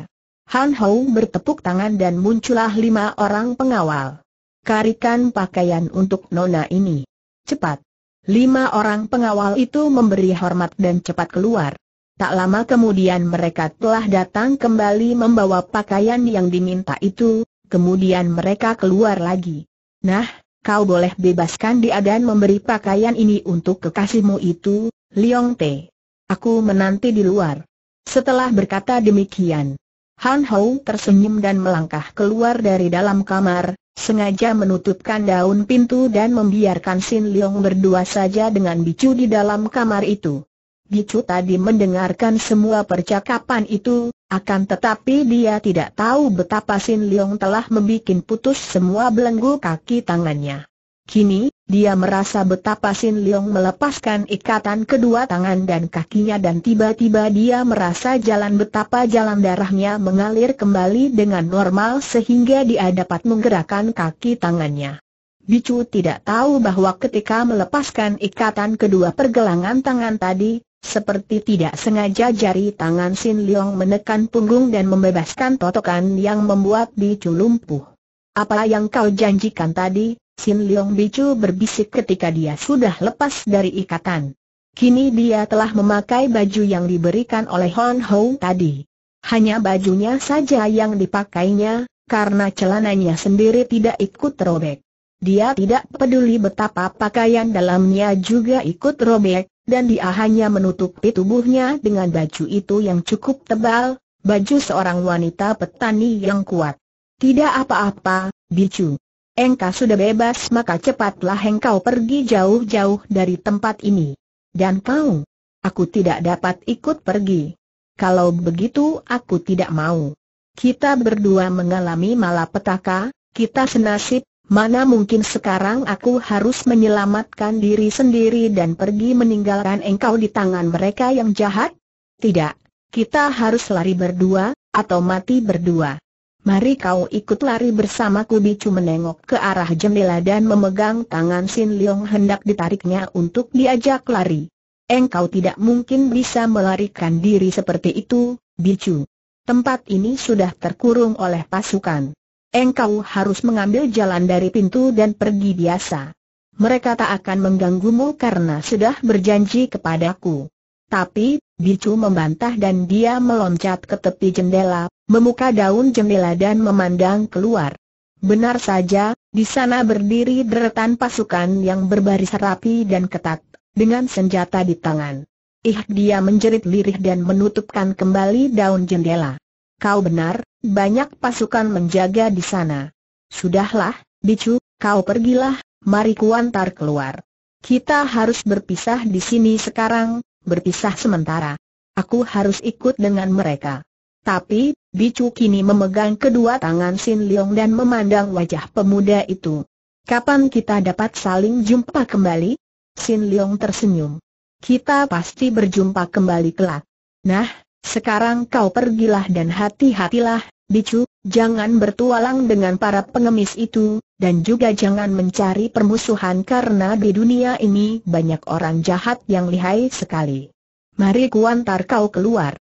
[SPEAKER 1] Han Hou bertepuk tangan dan muncullah lima orang pengawal. Karikan pakaian untuk nona ini. Cepat. Lima orang pengawal itu memberi hormat dan cepat keluar. Tak lama kemudian mereka telah datang kembali membawa pakaian yang diminta itu, kemudian mereka keluar lagi. Nah, kau boleh bebaskan dia dan memberi pakaian ini untuk kekasihmu itu, Liong Te. Aku menanti di luar. Setelah berkata demikian, Han Hou tersenyum dan melangkah keluar dari dalam kamar, sengaja menutupkan daun pintu dan membiarkan Sin Leong berdua saja dengan bicu di dalam kamar itu. Bicu tadi mendengarkan semua percakapan itu, akan tetapi dia tidak tahu betapa Sin Leong telah membuat putus semua belenggu kaki tangannya. Kini, dia merasa betapa Sin Leong melepaskan ikatan kedua tangan dan kakinya dan tiba-tiba dia merasa jalan betapa jalan darahnya mengalir kembali dengan normal sehingga dia dapat menggerakkan kaki tangannya. Bicu tidak tahu bahwa ketika melepaskan ikatan kedua pergelangan tangan tadi, seperti tidak sengaja jari tangan Sin Leong menekan punggung dan membebaskan totokan yang membuat Bicu lumpuh. Apa yang kau janjikan tadi, Sin Leong Bicu berbisik ketika dia sudah lepas dari ikatan. Kini dia telah memakai baju yang diberikan oleh Hon Ho tadi. Hanya bajunya saja yang dipakainya, karena celananya sendiri tidak ikut robek. Dia tidak peduli betapa pakaian dalamnya juga ikut robek, dan dia hanya menutupi tubuhnya dengan baju itu yang cukup tebal, baju seorang wanita petani yang kuat. Tidak apa-apa, Bicu. Engkau sudah bebas maka cepatlah engkau pergi jauh-jauh dari tempat ini. Dan kau? Aku tidak dapat ikut pergi. Kalau begitu aku tidak mau. Kita berdua mengalami malapetaka, kita senasib, Mana mungkin sekarang aku harus menyelamatkan diri sendiri dan pergi meninggalkan engkau di tangan mereka yang jahat? Tidak, kita harus lari berdua, atau mati berdua. Mari kau ikut lari bersamaku Bicu menengok ke arah jendela dan memegang tangan Sin Leong hendak ditariknya untuk diajak lari. Engkau tidak mungkin bisa melarikan diri seperti itu, Bicu. Tempat ini sudah terkurung oleh pasukan engkau harus mengambil jalan dari pintu dan pergi biasa. Mereka tak akan mengganggumu karena sudah berjanji kepadaku. Tapi, Bicu membantah dan dia meloncat ke tepi jendela, membuka daun jendela dan memandang keluar. Benar saja, di sana berdiri deretan pasukan yang berbaris rapi dan ketat, dengan senjata di tangan. Ih dia menjerit lirih dan menutupkan kembali daun jendela. Kau benar, banyak pasukan menjaga di sana. Sudahlah, Bicu, kau pergilah, mari kuantar keluar. Kita harus berpisah di sini sekarang, berpisah sementara. Aku harus ikut dengan mereka. Tapi, Bicu kini memegang kedua tangan Sin Leong dan memandang wajah pemuda itu. Kapan kita dapat saling jumpa kembali? Sin Leong tersenyum. Kita pasti berjumpa kembali kelak. Nah, sekarang kau pergilah dan hati-hatilah, Bicu, jangan bertualang dengan para pengemis itu, dan juga jangan mencari permusuhan karena di dunia ini banyak orang jahat yang lihai sekali. Mari kuantar kau keluar.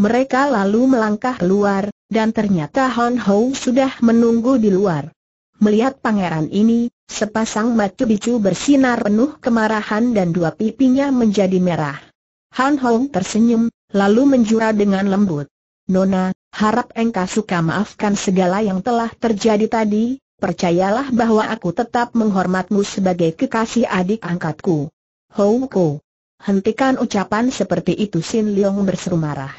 [SPEAKER 1] Mereka lalu melangkah keluar, dan ternyata Hon Ho sudah menunggu di luar. Melihat pangeran ini, sepasang mata bicu bersinar penuh kemarahan dan dua pipinya menjadi merah. Han Hong tersenyum, lalu menjura dengan lembut. Nona, harap engkau suka maafkan segala yang telah terjadi tadi, percayalah bahwa aku tetap menghormatmu sebagai kekasih adik angkatku. Hou Ko. Hentikan ucapan seperti itu Sin Leong berseru marah.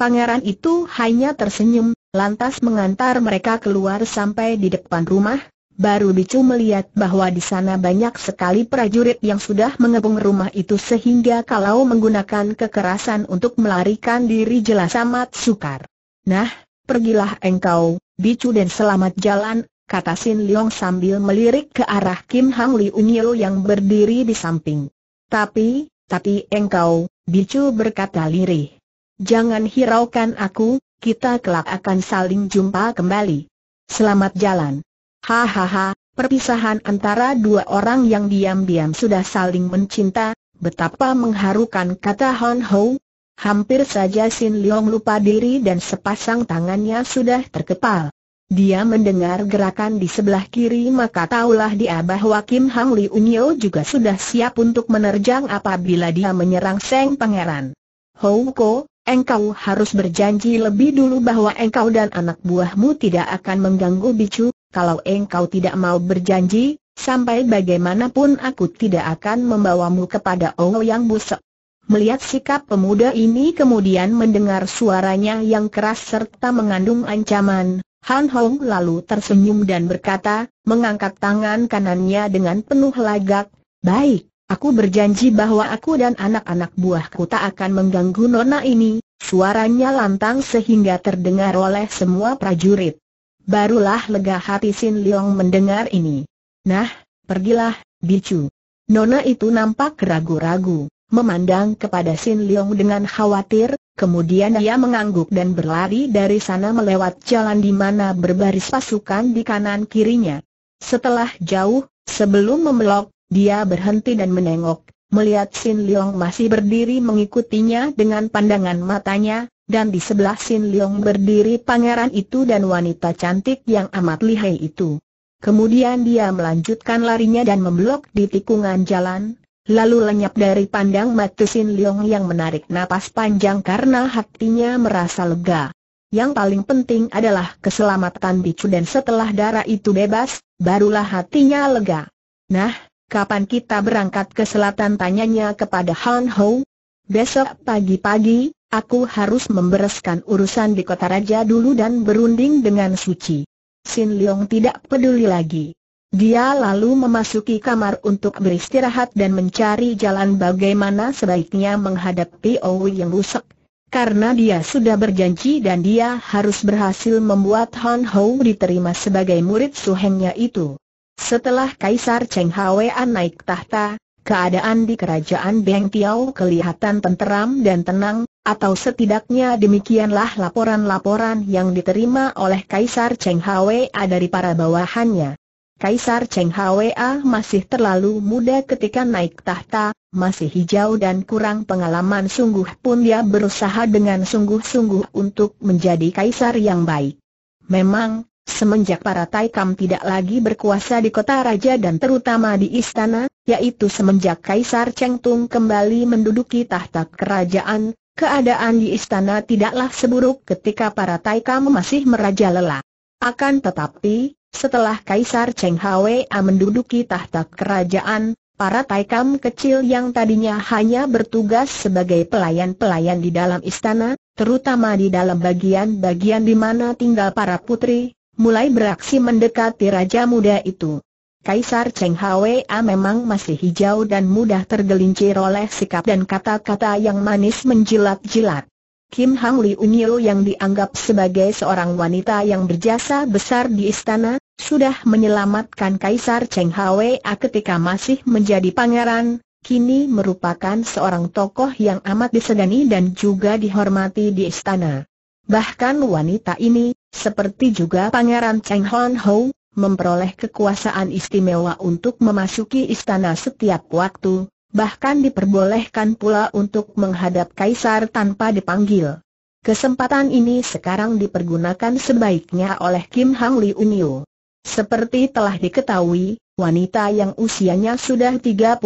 [SPEAKER 1] Pangeran itu hanya tersenyum, lantas mengantar mereka keluar sampai di depan rumah, baru Bicu melihat bahwa di sana banyak sekali prajurit yang sudah mengepung rumah itu sehingga kalau menggunakan kekerasan untuk melarikan diri jelas amat sukar. Nah, pergilah engkau, Bicu dan selamat jalan, kata Sin Leong sambil melirik ke arah Kim Hang Li Unyo yang berdiri di samping. Tapi, tapi engkau, Bicu berkata lirih. Jangan hiraukan aku, kita kelak akan saling jumpa kembali. Selamat jalan. Hahaha, perpisahan antara dua orang yang diam-diam sudah saling mencinta, betapa mengharukan kata Hon Ho. Hampir saja Sin Leong lupa diri dan sepasang tangannya sudah terkepal. Dia mendengar gerakan di sebelah kiri maka taulah dia bahwa Kim Hang Li Unyo juga sudah siap untuk menerjang apabila dia menyerang Seng Pangeran. Hou Ko, engkau harus berjanji lebih dulu bahwa engkau dan anak buahmu tidak akan mengganggu bicu, kalau engkau tidak mau berjanji, sampai bagaimanapun aku tidak akan membawamu kepada Oh yang busuk. Melihat sikap pemuda ini kemudian mendengar suaranya yang keras serta mengandung ancaman, Han Hong lalu tersenyum dan berkata, mengangkat tangan kanannya dengan penuh lagak, Baik, aku berjanji bahwa aku dan anak-anak buahku tak akan mengganggu nona ini, suaranya lantang sehingga terdengar oleh semua prajurit. Barulah lega hati Sin Leong mendengar ini. Nah, pergilah, bicu. Nona itu nampak ragu-ragu, memandang kepada Sin Leong dengan khawatir, Kemudian ia mengangguk dan berlari dari sana melewat jalan di mana berbaris pasukan di kanan kirinya. Setelah jauh, sebelum membelok, dia berhenti dan menengok, melihat Sin Leong masih berdiri mengikutinya dengan pandangan matanya, dan di sebelah Sin Leong berdiri pangeran itu dan wanita cantik yang amat lihai itu. Kemudian dia melanjutkan larinya dan membelok di tikungan jalan, lalu lenyap dari pandang mata Sin Leong yang menarik napas panjang karena hatinya merasa lega. Yang paling penting adalah keselamatan Bicu dan setelah darah itu bebas, barulah hatinya lega. Nah, kapan kita berangkat ke selatan tanyanya kepada Han Ho? Besok pagi-pagi, aku harus membereskan urusan di kota raja dulu dan berunding dengan Suci. Sin Leong tidak peduli lagi. Dia lalu memasuki kamar untuk beristirahat dan mencari jalan bagaimana sebaiknya menghadapi Owi yang rusak. Karena dia sudah berjanji dan dia harus berhasil membuat Han Ho diterima sebagai murid suhengnya itu. Setelah Kaisar Cheng Hwa naik tahta, keadaan di kerajaan Beng Tiao kelihatan tenteram dan tenang, atau setidaknya demikianlah laporan-laporan yang diterima oleh Kaisar Cheng Hwa dari para bawahannya. Kaisar Cheng Hwa masih terlalu muda ketika naik tahta, masih hijau dan kurang pengalaman sungguh pun dia berusaha dengan sungguh-sungguh untuk menjadi kaisar yang baik. Memang, semenjak para Taikam tidak lagi berkuasa di kota raja dan terutama di istana, yaitu semenjak Kaisar Cheng Tung kembali menduduki tahta kerajaan, keadaan di istana tidaklah seburuk ketika para Taikam masih merajalela. Akan tetapi, setelah Kaisar Cheng Hwa menduduki tahta kerajaan, para taikam kecil yang tadinya hanya bertugas sebagai pelayan-pelayan di dalam istana, terutama di dalam bagian-bagian di mana tinggal para putri, mulai beraksi mendekati raja muda itu. Kaisar Cheng Hwa memang masih hijau dan mudah tergelincir oleh sikap dan kata-kata yang manis menjilat-jilat. Kim Hang Li Unyo yang dianggap sebagai seorang wanita yang berjasa besar di istana, sudah menyelamatkan Kaisar Cheng Hwa ketika masih menjadi pangeran, kini merupakan seorang tokoh yang amat disegani dan juga dihormati di istana. Bahkan wanita ini, seperti juga Pangeran Cheng Hon Ho, memperoleh kekuasaan istimewa untuk memasuki istana setiap waktu, bahkan diperbolehkan pula untuk menghadap kaisar tanpa dipanggil. Kesempatan ini sekarang dipergunakan sebaiknya oleh Kim Hang Li Unyo. Seperti telah diketahui, wanita yang usianya sudah 35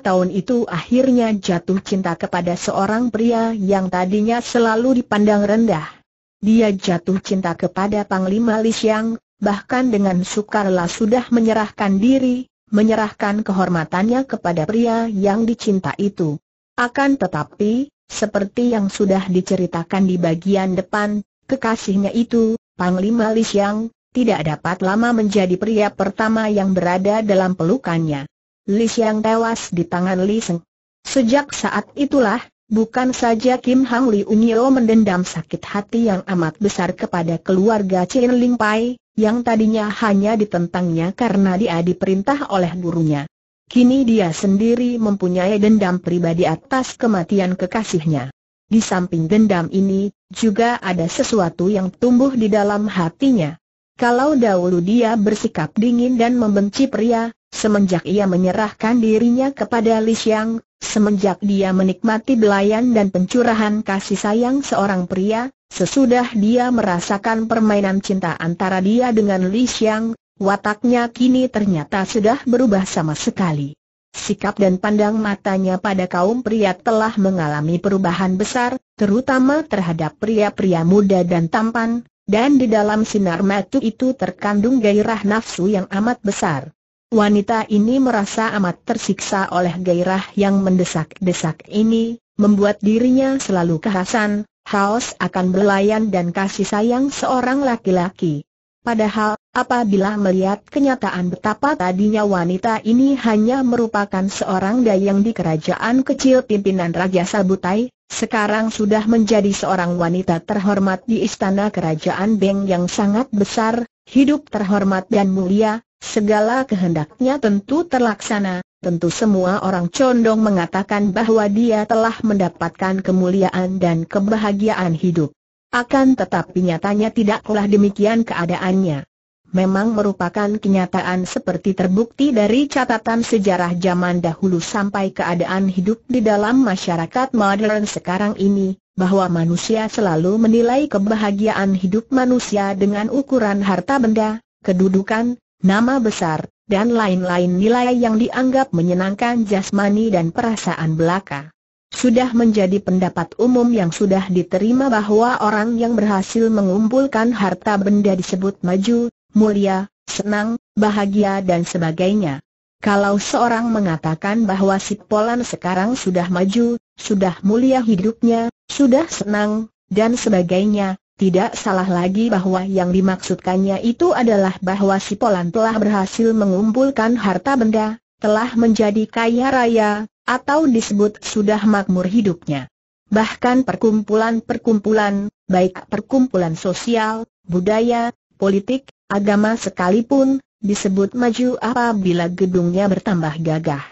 [SPEAKER 1] tahun itu akhirnya jatuh cinta kepada seorang pria yang tadinya selalu dipandang rendah. Dia jatuh cinta kepada Panglima Li Xiang, bahkan dengan sukarela sudah menyerahkan diri, menyerahkan kehormatannya kepada pria yang dicinta itu. Akan tetapi, seperti yang sudah diceritakan di bagian depan, kekasihnya itu, Panglima Li Xiang, tidak dapat lama menjadi pria pertama yang berada dalam pelukannya. Li Xiang tewas di tangan Li Seng. Sejak saat itulah, bukan saja Kim Hang Li Unyo mendendam sakit hati yang amat besar kepada keluarga Chen Ling Pai, yang tadinya hanya ditentangnya karena dia diperintah oleh gurunya. Kini dia sendiri mempunyai dendam pribadi atas kematian kekasihnya. Di samping dendam ini, juga ada sesuatu yang tumbuh di dalam hatinya. Kalau dahulu dia bersikap dingin dan membenci pria, semenjak ia menyerahkan dirinya kepada Li Xiang, semenjak dia menikmati belayan dan pencurahan kasih sayang seorang pria, sesudah dia merasakan permainan cinta antara dia dengan Li Xiang, Wataknya kini ternyata sudah berubah sama sekali. Sikap dan pandang matanya pada kaum pria telah mengalami perubahan besar, terutama terhadap pria-pria muda dan tampan, dan di dalam sinar mata itu terkandung gairah nafsu yang amat besar. Wanita ini merasa amat tersiksa oleh gairah yang mendesak-desak ini, membuat dirinya selalu kehasan, haus akan belayan dan kasih sayang seorang laki-laki. Padahal, apabila melihat kenyataan betapa tadinya wanita ini hanya merupakan seorang dayang di kerajaan kecil pimpinan Raja Sabutai, sekarang sudah menjadi seorang wanita terhormat di istana kerajaan Beng yang sangat besar, hidup terhormat dan mulia, segala kehendaknya tentu terlaksana, tentu semua orang condong mengatakan bahwa dia telah mendapatkan kemuliaan dan kebahagiaan hidup. Akan tetapi nyatanya tidaklah demikian keadaannya. Memang merupakan kenyataan seperti terbukti dari catatan sejarah zaman dahulu sampai keadaan hidup di dalam masyarakat modern sekarang ini, bahwa manusia selalu menilai kebahagiaan hidup manusia dengan ukuran harta benda, kedudukan, nama besar, dan lain-lain nilai yang dianggap menyenangkan jasmani dan perasaan belaka. Sudah menjadi pendapat umum yang sudah diterima bahwa orang yang berhasil mengumpulkan harta benda disebut maju, mulia, senang, bahagia dan sebagainya. Kalau seorang mengatakan bahwa si Polan sekarang sudah maju, sudah mulia hidupnya, sudah senang, dan sebagainya, tidak salah lagi bahwa yang dimaksudkannya itu adalah bahwa si Polan telah berhasil mengumpulkan harta benda, telah menjadi kaya raya, atau disebut sudah makmur hidupnya. Bahkan perkumpulan-perkumpulan, baik perkumpulan sosial, budaya, politik, agama sekalipun, disebut maju apabila gedungnya bertambah gagah.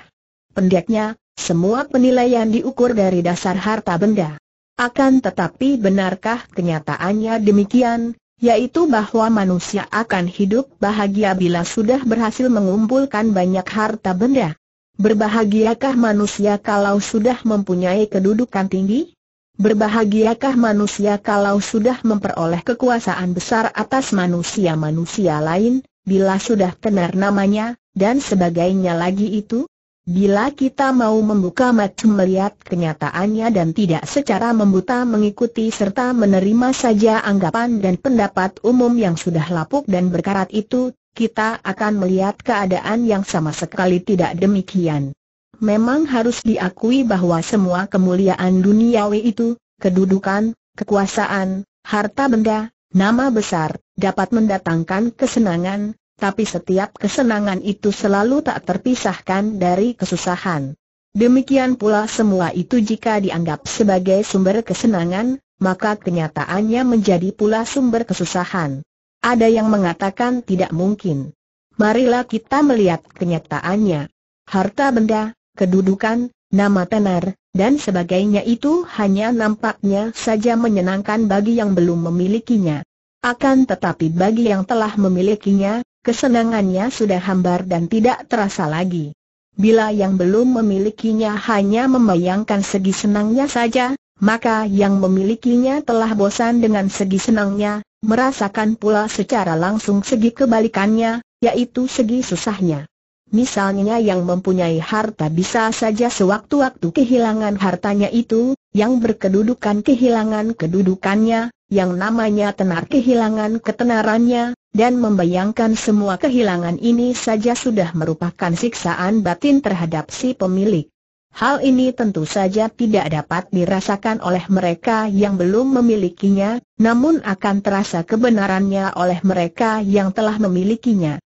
[SPEAKER 1] Pendeknya, semua penilaian diukur dari dasar harta benda. Akan tetapi benarkah kenyataannya demikian, yaitu bahwa manusia akan hidup bahagia bila sudah berhasil mengumpulkan banyak harta benda? Berbahagiakah manusia kalau sudah mempunyai kedudukan tinggi? Berbahagiakah manusia kalau sudah memperoleh kekuasaan besar atas manusia-manusia lain, bila sudah tenar namanya, dan sebagainya lagi itu? Bila kita mau membuka mata melihat kenyataannya dan tidak secara membuta mengikuti serta menerima saja anggapan dan pendapat umum yang sudah lapuk dan berkarat itu, kita akan melihat keadaan yang sama sekali tidak demikian. Memang harus diakui bahwa semua kemuliaan duniawi itu, kedudukan, kekuasaan, harta benda, nama besar, dapat mendatangkan kesenangan, tapi setiap kesenangan itu selalu tak terpisahkan dari kesusahan. Demikian pula semua itu jika dianggap sebagai sumber kesenangan, maka kenyataannya menjadi pula sumber kesusahan. Ada yang mengatakan tidak mungkin. Marilah kita melihat kenyataannya. Harta benda, kedudukan, nama tenar, dan sebagainya itu hanya nampaknya saja menyenangkan bagi yang belum memilikinya. Akan tetapi bagi yang telah memilikinya, kesenangannya sudah hambar dan tidak terasa lagi. Bila yang belum memilikinya hanya membayangkan segi senangnya saja, maka yang memilikinya telah bosan dengan segi senangnya, merasakan pula secara langsung segi kebalikannya, yaitu segi susahnya. Misalnya yang mempunyai harta bisa saja sewaktu-waktu kehilangan hartanya itu, yang berkedudukan kehilangan kedudukannya, yang namanya tenar kehilangan ketenarannya, dan membayangkan semua kehilangan ini saja sudah merupakan siksaan batin terhadap si pemilik. Hal ini tentu saja tidak dapat dirasakan oleh mereka yang belum memilikinya, namun akan terasa kebenarannya oleh mereka yang telah memilikinya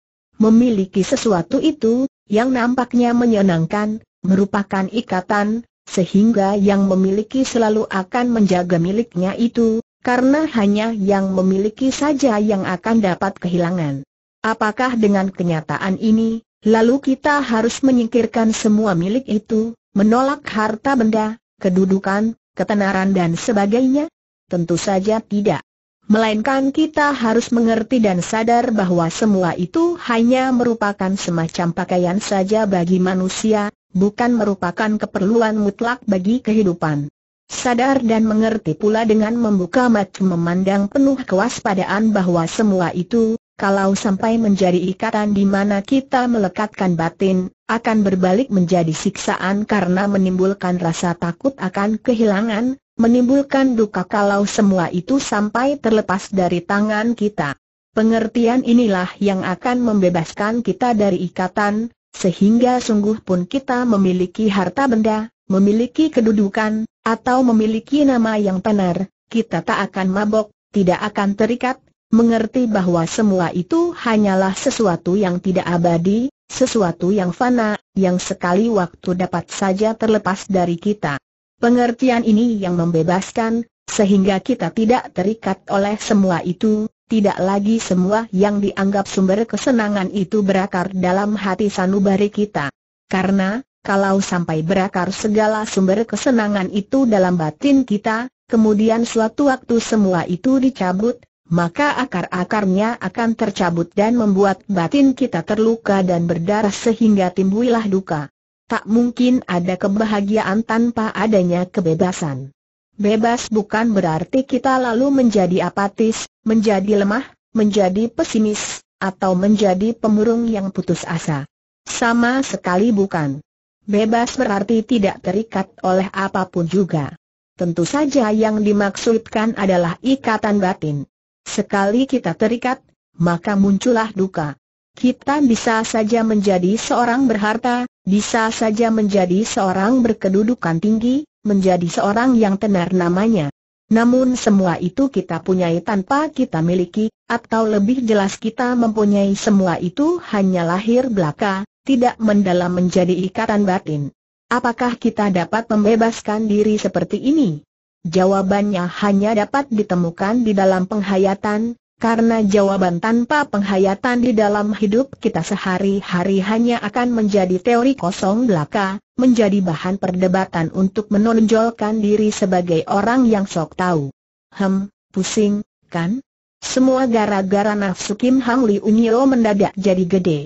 [SPEAKER 1] memiliki sesuatu itu, yang nampaknya menyenangkan, merupakan ikatan, sehingga yang memiliki selalu akan menjaga miliknya itu, karena hanya yang memiliki saja yang akan dapat kehilangan. Apakah dengan kenyataan ini, lalu kita harus menyingkirkan semua milik itu, menolak harta benda, kedudukan, ketenaran dan sebagainya? Tentu saja tidak melainkan kita harus mengerti dan sadar bahwa semua itu hanya merupakan semacam pakaian saja bagi manusia, bukan merupakan keperluan mutlak bagi kehidupan. Sadar dan mengerti pula dengan membuka mata memandang penuh kewaspadaan bahwa semua itu, kalau sampai menjadi ikatan di mana kita melekatkan batin, akan berbalik menjadi siksaan karena menimbulkan rasa takut akan kehilangan, menimbulkan duka kalau semua itu sampai terlepas dari tangan kita. Pengertian inilah yang akan membebaskan kita dari ikatan, sehingga sungguh pun kita memiliki harta benda, memiliki kedudukan, atau memiliki nama yang benar, kita tak akan mabok, tidak akan terikat, mengerti bahwa semua itu hanyalah sesuatu yang tidak abadi, sesuatu yang fana, yang sekali waktu dapat saja terlepas dari kita. Pengertian ini yang membebaskan, sehingga kita tidak terikat oleh semua itu, tidak lagi semua yang dianggap sumber kesenangan itu berakar dalam hati sanubari kita. Karena, kalau sampai berakar segala sumber kesenangan itu dalam batin kita, kemudian suatu waktu semua itu dicabut, maka akar-akarnya akan tercabut dan membuat batin kita terluka dan berdarah sehingga timbullah duka tak mungkin ada kebahagiaan tanpa adanya kebebasan. Bebas bukan berarti kita lalu menjadi apatis, menjadi lemah, menjadi pesimis, atau menjadi pemurung yang putus asa. Sama sekali bukan. Bebas berarti tidak terikat oleh apa pun juga. Tentu saja yang dimaksudkan adalah ikatan batin. Sekali kita terikat, maka muncullah duka. Kita bisa saja menjadi seorang berharta, bisa saja menjadi seorang berkedudukan tinggi, menjadi seorang yang tenar namanya. Namun semua itu kita punyai tanpa kita miliki, atau lebih jelas kita mempunyai semua itu hanya lahir belaka, tidak mendalam menjadi ikatan batin. Apakah kita dapat membebaskan diri seperti ini? Jawabannya hanya dapat ditemukan di dalam penghayatan, karena jawaban tanpa penghayatan di dalam hidup kita sehari-hari hanya akan menjadi teori kosong belaka, menjadi bahan perdebatan untuk menonjolkan diri sebagai orang yang sok tahu. Hem, pusing, kan? Semua gara-gara nafsu Kim Hang Li Unyo mendadak jadi gede.